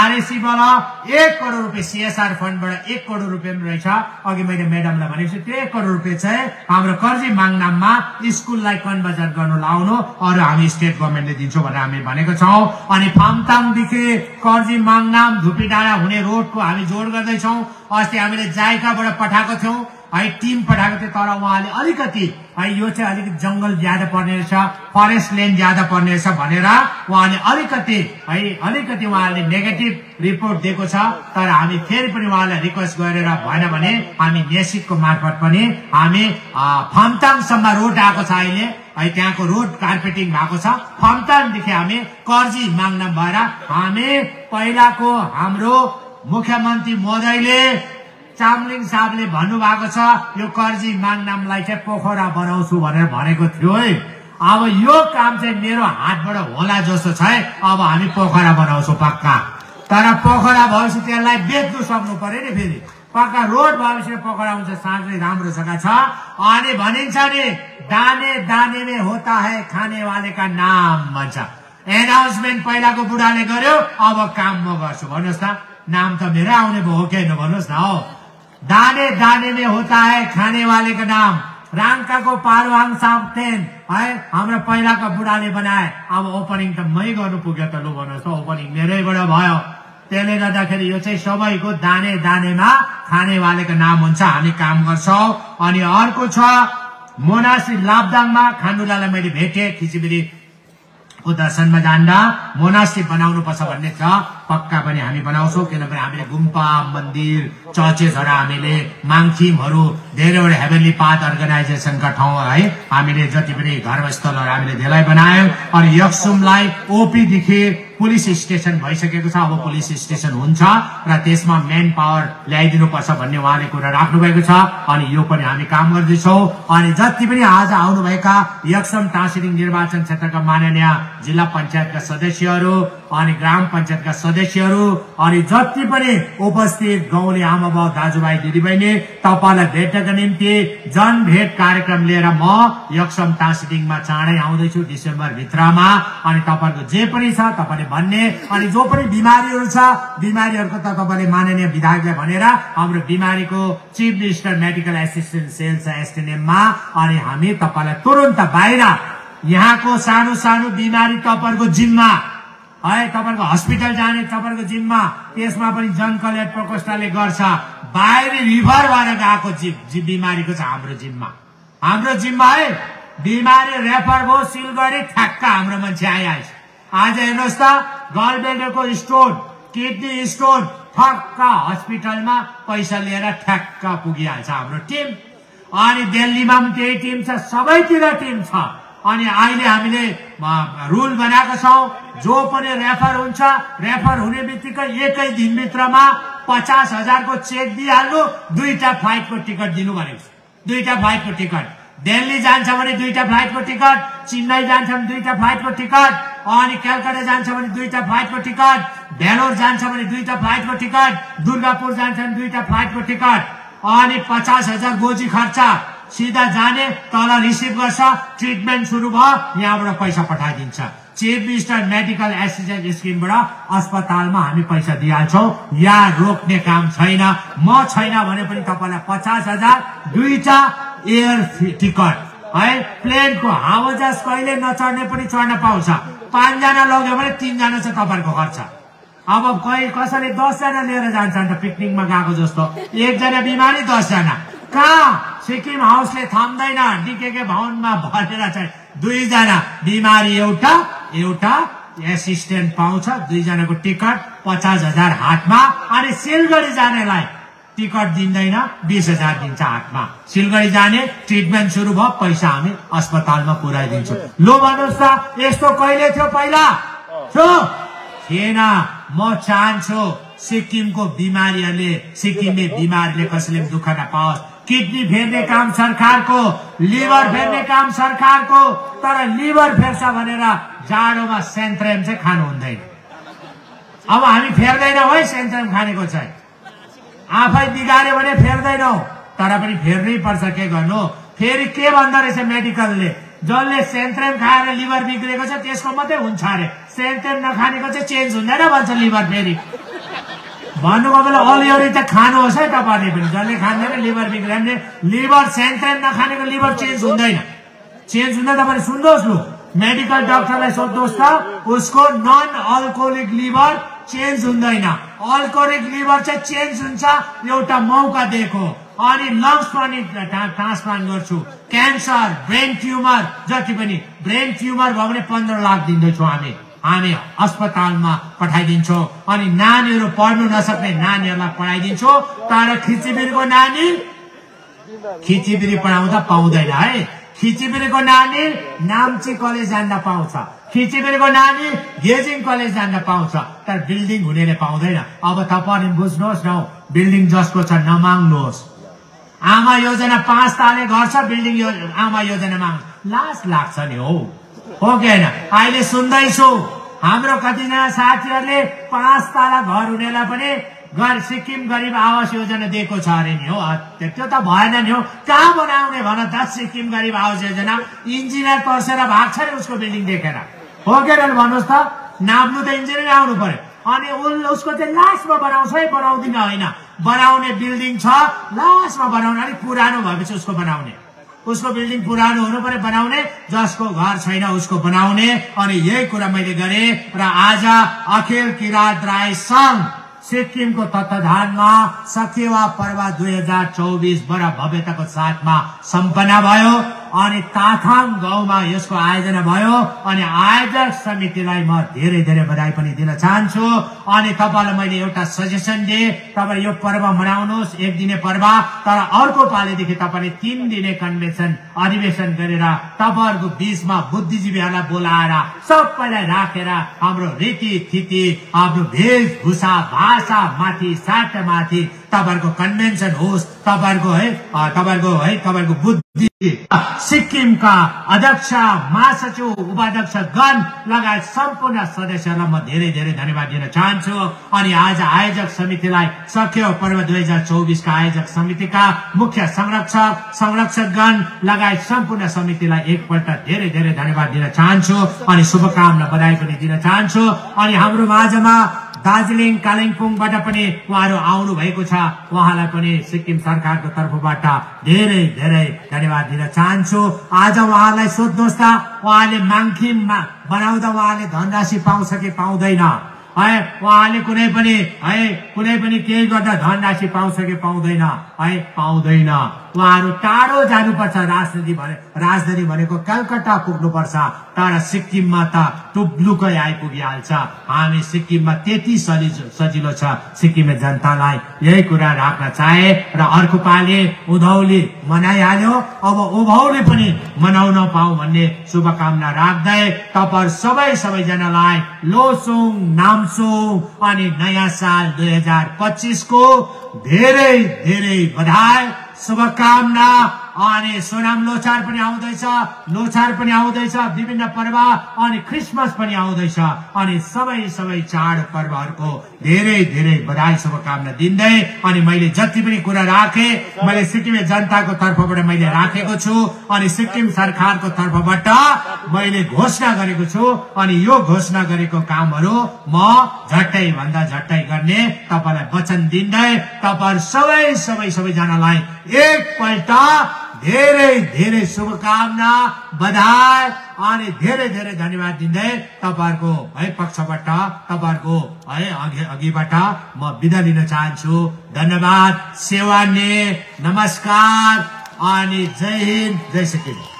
A: आरएसीबाट एक करोड रुपियाँ सिएसआर फन्डबाट एक करोड रुपियाँ पनि रहेछ। अघि मैले म्याडमलाई भनेको छु त्यो एक करोड रुपियाँ चाहिँ हाम्रो कर्जी माङनाममा स्कुललाई कन्भर्जन गर्नु लाउनु अरू हामी स्टेट गभर्मेन्टले दिन्छौँ भनेर हामी भनेको छौँ। अनि फामताङदेखि कर्जी माङनाम धुपी डाँडा हुने रोडको हामी जोड गर्दैछौँ। अस्ति हामीले जायकाबाट पठाएको थियौँ। है टिम पठाएको थियो तर उहाँले अलिकति है यो चाहिँ अलिकति जङ्गल ज्यादा पर्ने रहेछ फरेस्ट ल्यान्ड ज्यादा पर्ने रहेछ भनेर उहाँले अलिकति है अलिकति उहाँले नेगेटिभ रिपोर्ट दिएको छ तर हामी फेरि पनि उहाँलाई रिक्वेस्ट गरेर भएन भने हामी नेसिकको मार्फत पनि हामी फमताङसम्म रोड आएको छ अहिले है त्यहाँको रोड कार्पेटिङ भएको छ। फमताङदेखि हामी कर्जी माग्न भएर हामी पहिलाको हाम्रो मुख्यमन्त्री महोदयले चामलिङ साहबले भन्नुभएको छ यो कर्जी माङनामलाई चाहिँ पोखरा बनाउँछु भनेर भनेको थियो है। अब यो काम चाहिँ मेरो हातबाट होला जस्तो छ है। अब हामी पोखरा बनाउँछौँ पक्का। तर पोखरा भएपछि त्यसलाई बेच्नु सक्नु पर्यो नि फेरि। पक्का रोड भएपछि पोखरा हुन्छ साँच्चै राम्रो जग्गा छ। अनि भनिन्छ नि दाने दाने में होता है खाने का नाम भन्छ। एनाउन्समेन्ट पहिलाको बुढाले गर्यो अब काम म गर्छु। भन्नुहोस् त नाम त मेरो आउने भयो कि होइन भन्नुहोस् न हो। दाने दाने में होता है खाने वाले का नाम। राङ्काको पारुहाङ साप्तेन है हाम्रो पहिलाको बुढाले बनाए अब ओपनिङ त मै गर्नु पुग्यो त लु भन्नुहोस् त ओपनिङ मेरैबाट भयो त्यसले गर्दाखेरि यो चाहिँ सबैको दाने दानेमा खानेवालेको नाम हुन्छ हामी काम गर्छौँ अनि अर्को छ मोनासी लाभदाङमा खानुलालाई मैले भेटेँ खिचिबिरी को दर्शनमा जाँदा मोनास्ट्री बनाउनु पर्छ भन्ने छ पक्का पनि हामी बनाउँछौँ किनभने हामीले गुम्पा मन्दिर चर्चेसहरू हामीले माङथिमहरू धेरैवटा हेभेन्ली पाथ अर्गनाइजेसनका ठाउँ है हामीले जति पनि धर्मस्थलहरू हामीले धेरै बनायौँ अनि यक्सुमलाई ओपीदेखि पुलिस स्टेसन भइसकेको छ अब पुलिस स्टेसन हुन्छ र त्यसमा मेन पावर ल्याइदिनु पर्छ भन्ने उहाँले कुरा राख्नु भएको छ अनि यो पनि हामी काम गर्दैछौँ। अनि जति पनि आज आउनुभएका यक्षम टाँसिरिङ निर्वाचन क्षेत्रका माननीय जिल्ला पञ्चायतका सदस्यहरू अनि ग्राम पञ्चायतका सदस्यहरू अनि जति पनि उपस्थित गाउँले आमा बाउ दाजुभाइ दिदीबहिनी तपाईँलाई भेट्नका निम्ति जनभेट कार्यक्रम लिएर म यक्षम टाँसिडिङमा चाँडै आउँदैछु डिसेम्बर भित्रमा अनि तपाईँहरूको जे पनि छ तपाईँले भन्ने अनि जो पनि बिमारीहरू छ बिमारीहरूको त तपाईँले माननीय विधायकलाई भनेर हाम्रो बिमारीको chief minister medical assistant cell छ अनि हामी तपाईँलाई तुरन्त बाहिर यहाँको सानो सानो बिमारी तपाईँहरूको जिम्मा है तपाईँहरूको हस्पिटल जाने तपाईँहरूको जिम्मा त्यसमा पनि जन कल्याण प्रकोष्ठले गर्छ। बाहिर भएर गएको जि जि- बिमारीको छ हाम्रो जिम्मा। हाम्रो जिम्मा है बिमारी रेफर भयो सिलगढी ठ्याक्क हाम्रो मान्छे आइहाल्छ। आज हेर्नुहोस् त गलब्लेडरको स्टोन किडनी स्टोन ठक्क हस्पिटलमा पैसा लिएर ठ्याक्क पुगिहाल्छ हाम्रो टिम। अनि दिल्लीमा पनि त्यही टिम छ सबैतिर टिम छ। अनि अहिले हामीले रुल बनाएको छौँ। जो पनि रेफर हुन्छ रेफर हुने बित्तिकै एकै दिनभित्रमा पचास हजारको चेक दिइहाल्नु दुईटा फ्लाइटको टिकट दिनु भनेको छ। दुईटा फ्लाइटको टिकट दिल्ली जान्छ भने दुईटा फ्लाइटको टिकट चेन्नई जान्छ भने दुईटा फ्लाइटको टिकट अनि कलकत्ता जान्छ भने दुईटा फ्लाइटको टिकट भेलोर जान्छ भने दुईटा फ्लाइटको टिकट दुर्गापुर जान्छ भने दुईटा फ्लाइटको टिकट अनि पचास हजार गोजी खर्च। सिधा जाने तल रिसिभ गर्छ ट्रिटमेन्ट सुरु भयो यहाँबाट पैसा पठाइदिन्छ। चिफ मिनिस्टर मेडिकल एसिस्टेन्ट स्किमबाट अस्पतालमा हामी पैसा दिइहाल्छौँ। या रोक्ने काम छैन। म छैन भने पनि तपाईँलाई पचास हजार दुईटा एयर टिकट है प्लेनको हावाजहाज कहिले नचढ्ने पनि चढ्न पाउँछ। पाँचजना लग्यो भने तिनजना चाहिँ तपाईँहरूको खर्च अब कोही कसैले दसजना लिएर जान्छ अन्त पिकनिकमा गएको जस्तो? एकजना बिमारी दसजना। कहाँ सिक्किम हाउसले थाम्दैन डिकेके भवनमा भरेर चाहिँ दुईजना बिमारी एउटा एउटा एसिस्टेन्ट पाउँछ दुईजनाको टिकट पचास हजार हातमा अनि सिलगढी जानेलाई टिकट दिँदैन बिस हजार दिन्छ हातमा सिलगढी जाने ट्रिटमेन्ट सुरु भयो पैसा हामी अस्पतालमा पुऱ्याइदिन्छौँ लो भन्नुहोस् त यस्तो कहिले थियो पहिला थिएन म चाहन्छु सिक्किमको बिमारीहरूले सिक्किमे बिमारीले कसैले दुःख नपाओस् किडनी फेर्ने काम सरकारको लिभर फेर्ने काम सरकारको तर लिभर फेर्छ भनेर जाडोमा सेन्ट्रेम चाहिँ खानु हुँदैन। अब हामी फेर्दैनौँ है सेन्ट्रेम खानेको चाहिँ। आफै बिगाऱ्यो भने फेर्दैनौ तर पनि फेर्नै पर्छ के गर्नु? फेरि के भन्दो रहेछ मेडिकलले? जसले सेन्ट्रेम खाएर लिभर बिग्रेको छ त्यसको मात्रै हुन्छ अरे। सेन्ट्रेम नखानेको चाहिँ चेन्ज हुँदैन भन्छ लिभर फेरि। भन्नुको बेला अलिअलि त खानुहोस् है तपाईँहरूले पनि। जसले खाँदैन लिभर बिग्रियो भने लिभर सेन्ट्रेम नखानेको लिभर चेन्ज हुँदैन। चेन्ज हुँदैन तपाईँले सुन्नुहोस् लु। मेडिकल डक्टरलाई सोध्नुहोस् त उसको नन अल्कोहोलिक लिभर चेन्ज हुँदैन। अल्कोहोलिक लिभर चाहिँ चेन्ज हुन्छ एउटा मौका दिएको अनि लङ्स पनि ट्रान्सप्लान्ट गर्छु। क्यान्सर ब्रेन ट्युमर जति पनि। ब्रेन ट्युमर भयो भने पन्ध्र लाख दिँदैछौँ हामी। हामी अस्पतालमा पठाइदिन्छौँ। अनि नानीहरू पढ्नु नसक्ने नानीहरूलाई पढाइदिन्छौँ। तर खिचिबिरको नानी खिचिबिरी पढाउँदा पाउँदैन है। खिचिबिरीको नानी नाम्ची कलेज जान्न पाउँछ। खिचिबिरीको नानी गेजिङ कलेज जान्न पाउँछ। तर बिल्डिङ हुनेले पाउँदैन। अब तपाईँहरूले बुझ्नुहोस् न हौ, बिल्डिङ जसको छ नमाग्नुहोस्। आमा योजना पाँच ताले घर छ बिल्डिङ यो आमा योजना माग लाज लाग्छ नि हौ। हो कि होइन? अहिले सुन्दैछु। हाम्रो कतिजना साथीहरूले पाँच ताला घर हुनेलाई पनि घर सिक्किम गरिब आवास योजना दिएको छ अरे नि हो। त्यो त भएन नि हो। कहाँ बनाउने भन त सिक्किम गरिब आवास योजना? इन्जिनियर तर्सेर भाग्छ नि उसको बिल्डिङ देखेर। हो कि भन्नुहोस् त। नाप्नु त इन्जिनियर आउनु पर्यो अनि उसको चाहिँ लास्टमा बनाउँछ है बनाउँदिन होइन। बनाउने बिल्डिङ छ लास्टमा बनाउने अलिक पुरानो भएपछि उसको बनाउने। उसको बिल्डिङ पुरानो हुनु पर्यो बनाउने जसको घर छैन उसको बनाउने। अनि यही कुरा मैले गरेँ र आज अखिल किरात राई सङ्घ सिक्किमको तत्वाधानमा सखेवा पर्व दुई हजार चौबिस बडा भव्यताको साथमा सम्पन्न भयो। अनि ताथाङ गाउँमा यसको आयोजना भयो। अनि आयोजक समितिलाई म धेरै धेरै बधाई पनि दिन चाहन्छु। अनि तपाईँलाई मैले एउटा सजेसन दिएँ तपाईँ यो पर्व मनाउनुहोस् एक दिने पर्व तर अर्को पालिदेखि तपाईँले तिन दिने कन्भेन्सन अधिवेशन गरेर तपाईँहरूको बिचमा बुद्धिजीवीहरूलाई बोलाएर सबैलाई राखेर हाम्रो रीति थिति आफ्नो वेशभूषा भाषा माथि साटमाथि तपाईँहरूको कन्भेन्सन होस् तपाईँहरूको है तपाईँहरूको है तपाईँहरूको बुद्धि। सिक्किमका अध्यक्ष महासचिव उपाध्यक्ष गण लगायत सम्पूर्ण सदस्यहरूलाई म धेरै धेरै धन्यवाद दिन चाहन्छु। अनि आज आयोजक समितिलाई सक्यो पर्व दुई हजार चौबिसका आयोजक समितिका मुख्य संरक्षक संरक्षकगण लगायत सम्पूर्ण समितिलाई एकपल्ट धेरै धेरै धन्यवाद दिन चाहन्छु। अनि शुभकामना बधाई पनि दिन चाहन्छु। अनि हाम्रो माझमा दार्जिलिङ कालिम्पोङबाट पनि उहाँहरू आउनु भएको छ। उहाँलाई पनि सिक्किम सरकारको तर्फबाट धेरै धेरै धन्यवाद दिन चाहन्छु। आज उहाँलाई सोध्नुहोस् त उहाँले माङखिममा बनाउँदा उहाँले धनराशि पाउँछ कि पाउँदैन? है उहाँले कुनै पनि है कुनै पनि केही गर्दा धनराशि पाउँछ कि पाउँदैन? है पाउँदैन। उहाँहरू टाढो जानुपर्छ। राजनीति भने राजधानी भनेको कलकत्ता पुग्नुपर्छ। तर सिक्किममा त टुप्लुकै आइपुगिहाल्छ। हामी सिक्किममा त्यति सजिलो सजिलो छ। सिक्किमे जनतालाई यही कुरा राख्न चाहे र अर्को पालि उधौली मनाइहाल्यो। अब उभौली पनि मनाउन पाऊ भन्ने शुभकामना राख्दै तपाईँ सबै सबैजनालाई लोसुङ नामसुङ अनि नयाँ साल दुई हजार पच्चिसको धेरै धेरै बधाई शुभकामना अनि सोनाम लोछार पनि आउँदैछ लोछार पनि आउँदैछ विभिन्न पर्व अनि क्रिसमस पनि आउँदैछ अनि सबै सबै चाड पर्वहरूको धेरै धेरै बधाई शुभकामना दिँदै अनि मैले जति पनि कुरा राखे मैले सिक्किमे जनताको तर्फबाट मैले राखेको छु अनि सिक्किम सरकारको तर्फबाट मैले घोषणा गरेको छु अनि यो घोषणा गरेको कामहरू म झट्टै भन्दा झट्टै गर्ने तपाईँलाई वचन दिँदै तपाईँहरू सबै सबै सबैजनालाई एकपल्ट धेरै धेरै शुभकामना बधाई अनि धेरै धेरै धन्यवाद दिँदै तपाईँहरूको है पक्षबाट तपाईँहरूको है अघि अघिबाट म बिदा लिन चाहन्छु। धन्यवाद सेवा नमस्कार अनि जय हिन्द जय सिक्किम